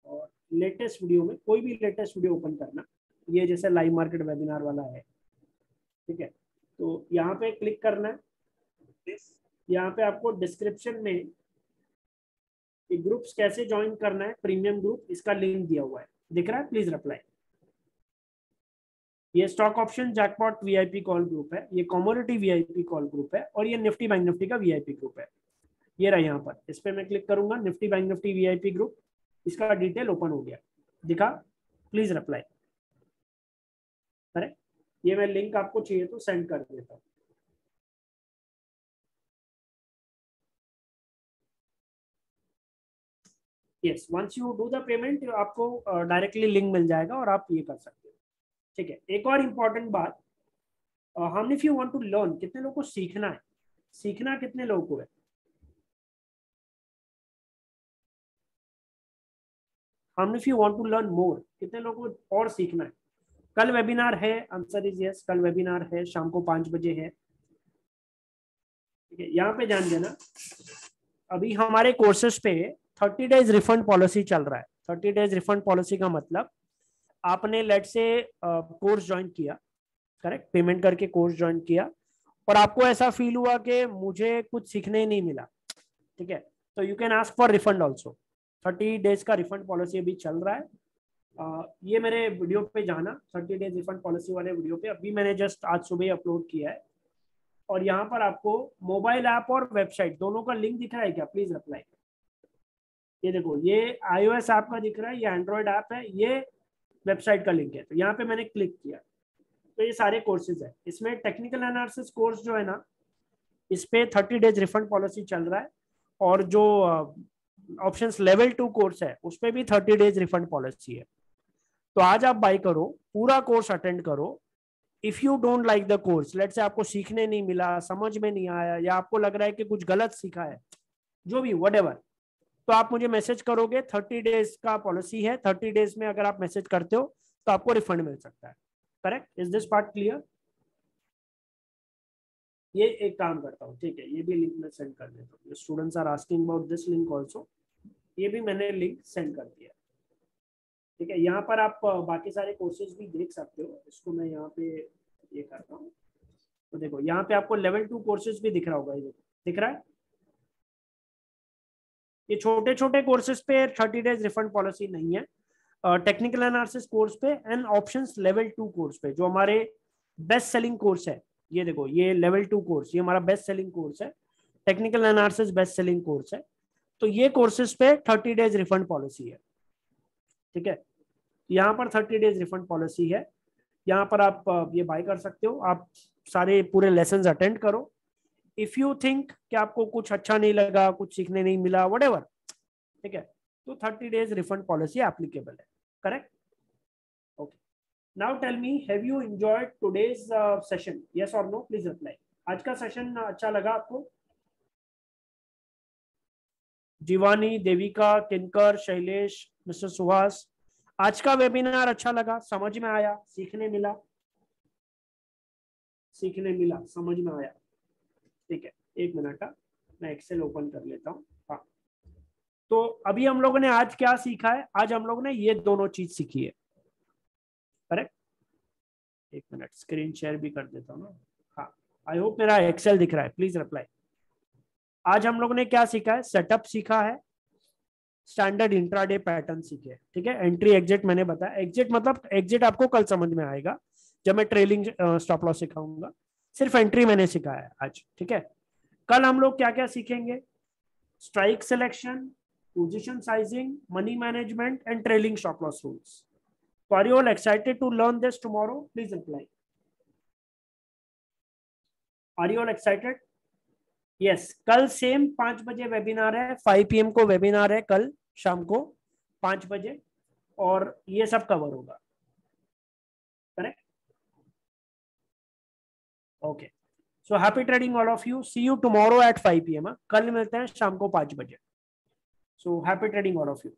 और लेटेस्ट वीडियो में, कोई भी लेटेस्ट वीडियो ओपन करना। ये जैसे लाइव मार्केट वेबिनार वाला है, ठीक है? तो यहाँ पे क्लिक करना है। यहाँ पे आपको डिस्क्रिप्शन में ग्रुप्स कैसे ज्वाइन करना है प्रीमियम ग्रुप इसका लिंक दिया हुआ है। दिख रहा है? प्लीज़ रिप्लाई ये stock option jackpot VIP call group है। ये कॉमोडिटी वीआईपी कॉल ग्रुप है और ये निफ्टी बैंक निफ्टी का वीआईपी ग्रुप है। ये रहा यहाँ पर। इस पर मैं क्लिक करूँगा। Nifty bank Nifty VIP group इसका डिटेल ओपन हो गया। दिखा? प्लीज़ रिप्लाई अरे, ये मैं लिंक आपको चाहिए तो सेंड कर देता हूँ। Yes once you do the payment आपको डायरेक्टली लिंक मिल जाएगा और आप ये कर सकते हो। ठीक है, एक और इंपॉर्टेंट बात हम if you want to learn कितने लोगों को सीखना है? सीखना कितने लोगों को है? हम if you want to learn more कितने लोगों को और सीखना है? कल वेबिनार है आंसर इज़ यस कल वेबिनार है, शाम को पाँच बजे है। ठीक है, यहाँ पे जान देना, अभी हमारे कोर्सेज पे थर्टी डेज़ रिफंड पॉलिसी चल रहा है। थर्टी डेज़ रिफंड पॉलिसी का मतलब आपने लेट से कोर्स ज्वाइन किया करेक्ट पेमेंट करके कोर्स ज्वाइन किया, और आपको ऐसा फील हुआ कि मुझे कुछ सीखने ही नहीं मिला। ठीक है तो you can ask for refund also thirty days का रिफंड पॉलिसी अभी चल रहा है। uh, ये मेरे वीडियो पे जाना थर्टी डेज़ रिफंड पॉलिसी वाले वीडियो पे। अभी मैंने जस्ट आज सुबह अपलोड किया है। और यहाँ पर आपको मोबाइल ऐप और वेबसाइट दोनों का लिंक दिख रहा है क्या? प्लीज़ अप्लाई ये देखो ये आईओएस ऐप का दिख रहा है ये एंड्रॉयड ऐप है ये वेबसाइट का लिंक है। तो यहाँ पे मैंने क्लिक किया। तो ये सारे कोर्सेज है। इसमें टेक्निकल एनालिसिस कोर्स जो है ना इस पे थर्टी डेज़ रिफंड पॉलिसी चल रहा है। और जो ऑप्शन लेवल टू कोर्स है, उसमें भी थर्टी डेज़ रिफंड पॉलिसी है। तो आज आप बाई करो, पूरा कोर्स अटेंड करो। If you don't like the course late से आपको सीखने नहीं मिला, समझ में नहीं आया, या आपको लग रहा है कि कुछ गलत सीखा है, जो भी वट तो आप मुझे मैसेज करोगे थर्टी डेज़ का पॉलिसी है थर्टी डेज़ में अगर आप मैसेज करते हो तो आपको रिफंड मिल सकता है। Correct is this part clear ये एक काम करता हूँ, ठीक है, ये भी लिंक मैं सेंड कर देता हूँ। Students are asking about this link also ये भी मैंने लिंक सेंड कर दिया। ठीक है, यहाँ पर आप बाकी सारे कोर्सेज भी देख सकते हो। इसको मैं यहाँ पे ये करता हूँ। तो देखो, यहाँ पे आपको लेवल टू कोर्सेज भी दिख रहा होगा, ये देखो। दिख रहा है? ये छोटे छोटे कोर्सेज पे थर्टी डेज़ रिफंड पॉलिसी नहीं है। टेक्निकल एनालिसिस कोर्स पे and options level two course पे, जो हमारे बेस्ट सेलिंग कोर्स है। ये देखो, ये लेवल टू कोर्स ये हमारा बेस्ट सेलिंग कोर्स है। Technical analysis best selling course है। तो ये कोर्सेज पे थर्टी डेज़ रिफंड पॉलिसी है। ठीक है? यहाँ पर थर्टी डेज़ रिफंड पॉलिसी है। यहाँ पर आप ये बाय कर सकते हो। आप सारे पूरे लेसन अटेंड करो। इफ़ यू थिंक कि आपको कुछ अच्छा नहीं लगा, कुछ सीखने नहीं मिला वट ठीक है? तो thirty days refund policy applicable है। Correct okay now tell me have you enjoyed today's session yes और नो प्लीज़ अप्लाई आज का सेशन अच्छा लगा आपको? जीवानी देविका किनकर शैलेश मिस्टर सुहास आज का वेबिनार अच्छा लगा, समझ में आया, सीखने मिला। सीखने मिला, समझ में आया। ठीक है, एक मिनट का मैं एक्सेल ओपन कर लेता हूँ। हाँ। तो अभी हम लोगों ने आज क्या सीखा है? आज हम लोगों ने ये दोनों चीज़ सीखी है। करेक्ट एक मिनट स्क्रीन शेयर भी कर देता हूँ ना। हाँ आई होप मेरा एक्सेल दिख रहा है। प्लीज़ रिप्लाई आज हम लोगों ने क्या सीखा है? सेटअप सीखा है। स्टैंडर्ड इंट्राडे पैटर्न सीखे ठीक है? एंट्री एग्जिट मैंने बताया। एग्जिट मतलब एग्जिट आपको कल समझ में आएगा, जब मैं ट्रेलिंग स्टॉप लॉस सिखाऊँगा। सिर्फ़ एंट्री मैंने सिखाया है आज, ठीक है? कल हम लोग क्या क्या सीखेंगे? Strike selection position sizing money management and trailing stop loss rules are you all excited to learn this tomorrow please apply are you all excited yes कल सेम पाँच बजे वेबिनार है फाइव पीएम को वेबिनार है कल, शाम को पाँच बजे, और ये सब कवर होगा। Correct okay so happy trading all of you see you tomorrow at five P M कल मिलते हैं शाम को पाँच बजे। So happy trading all of you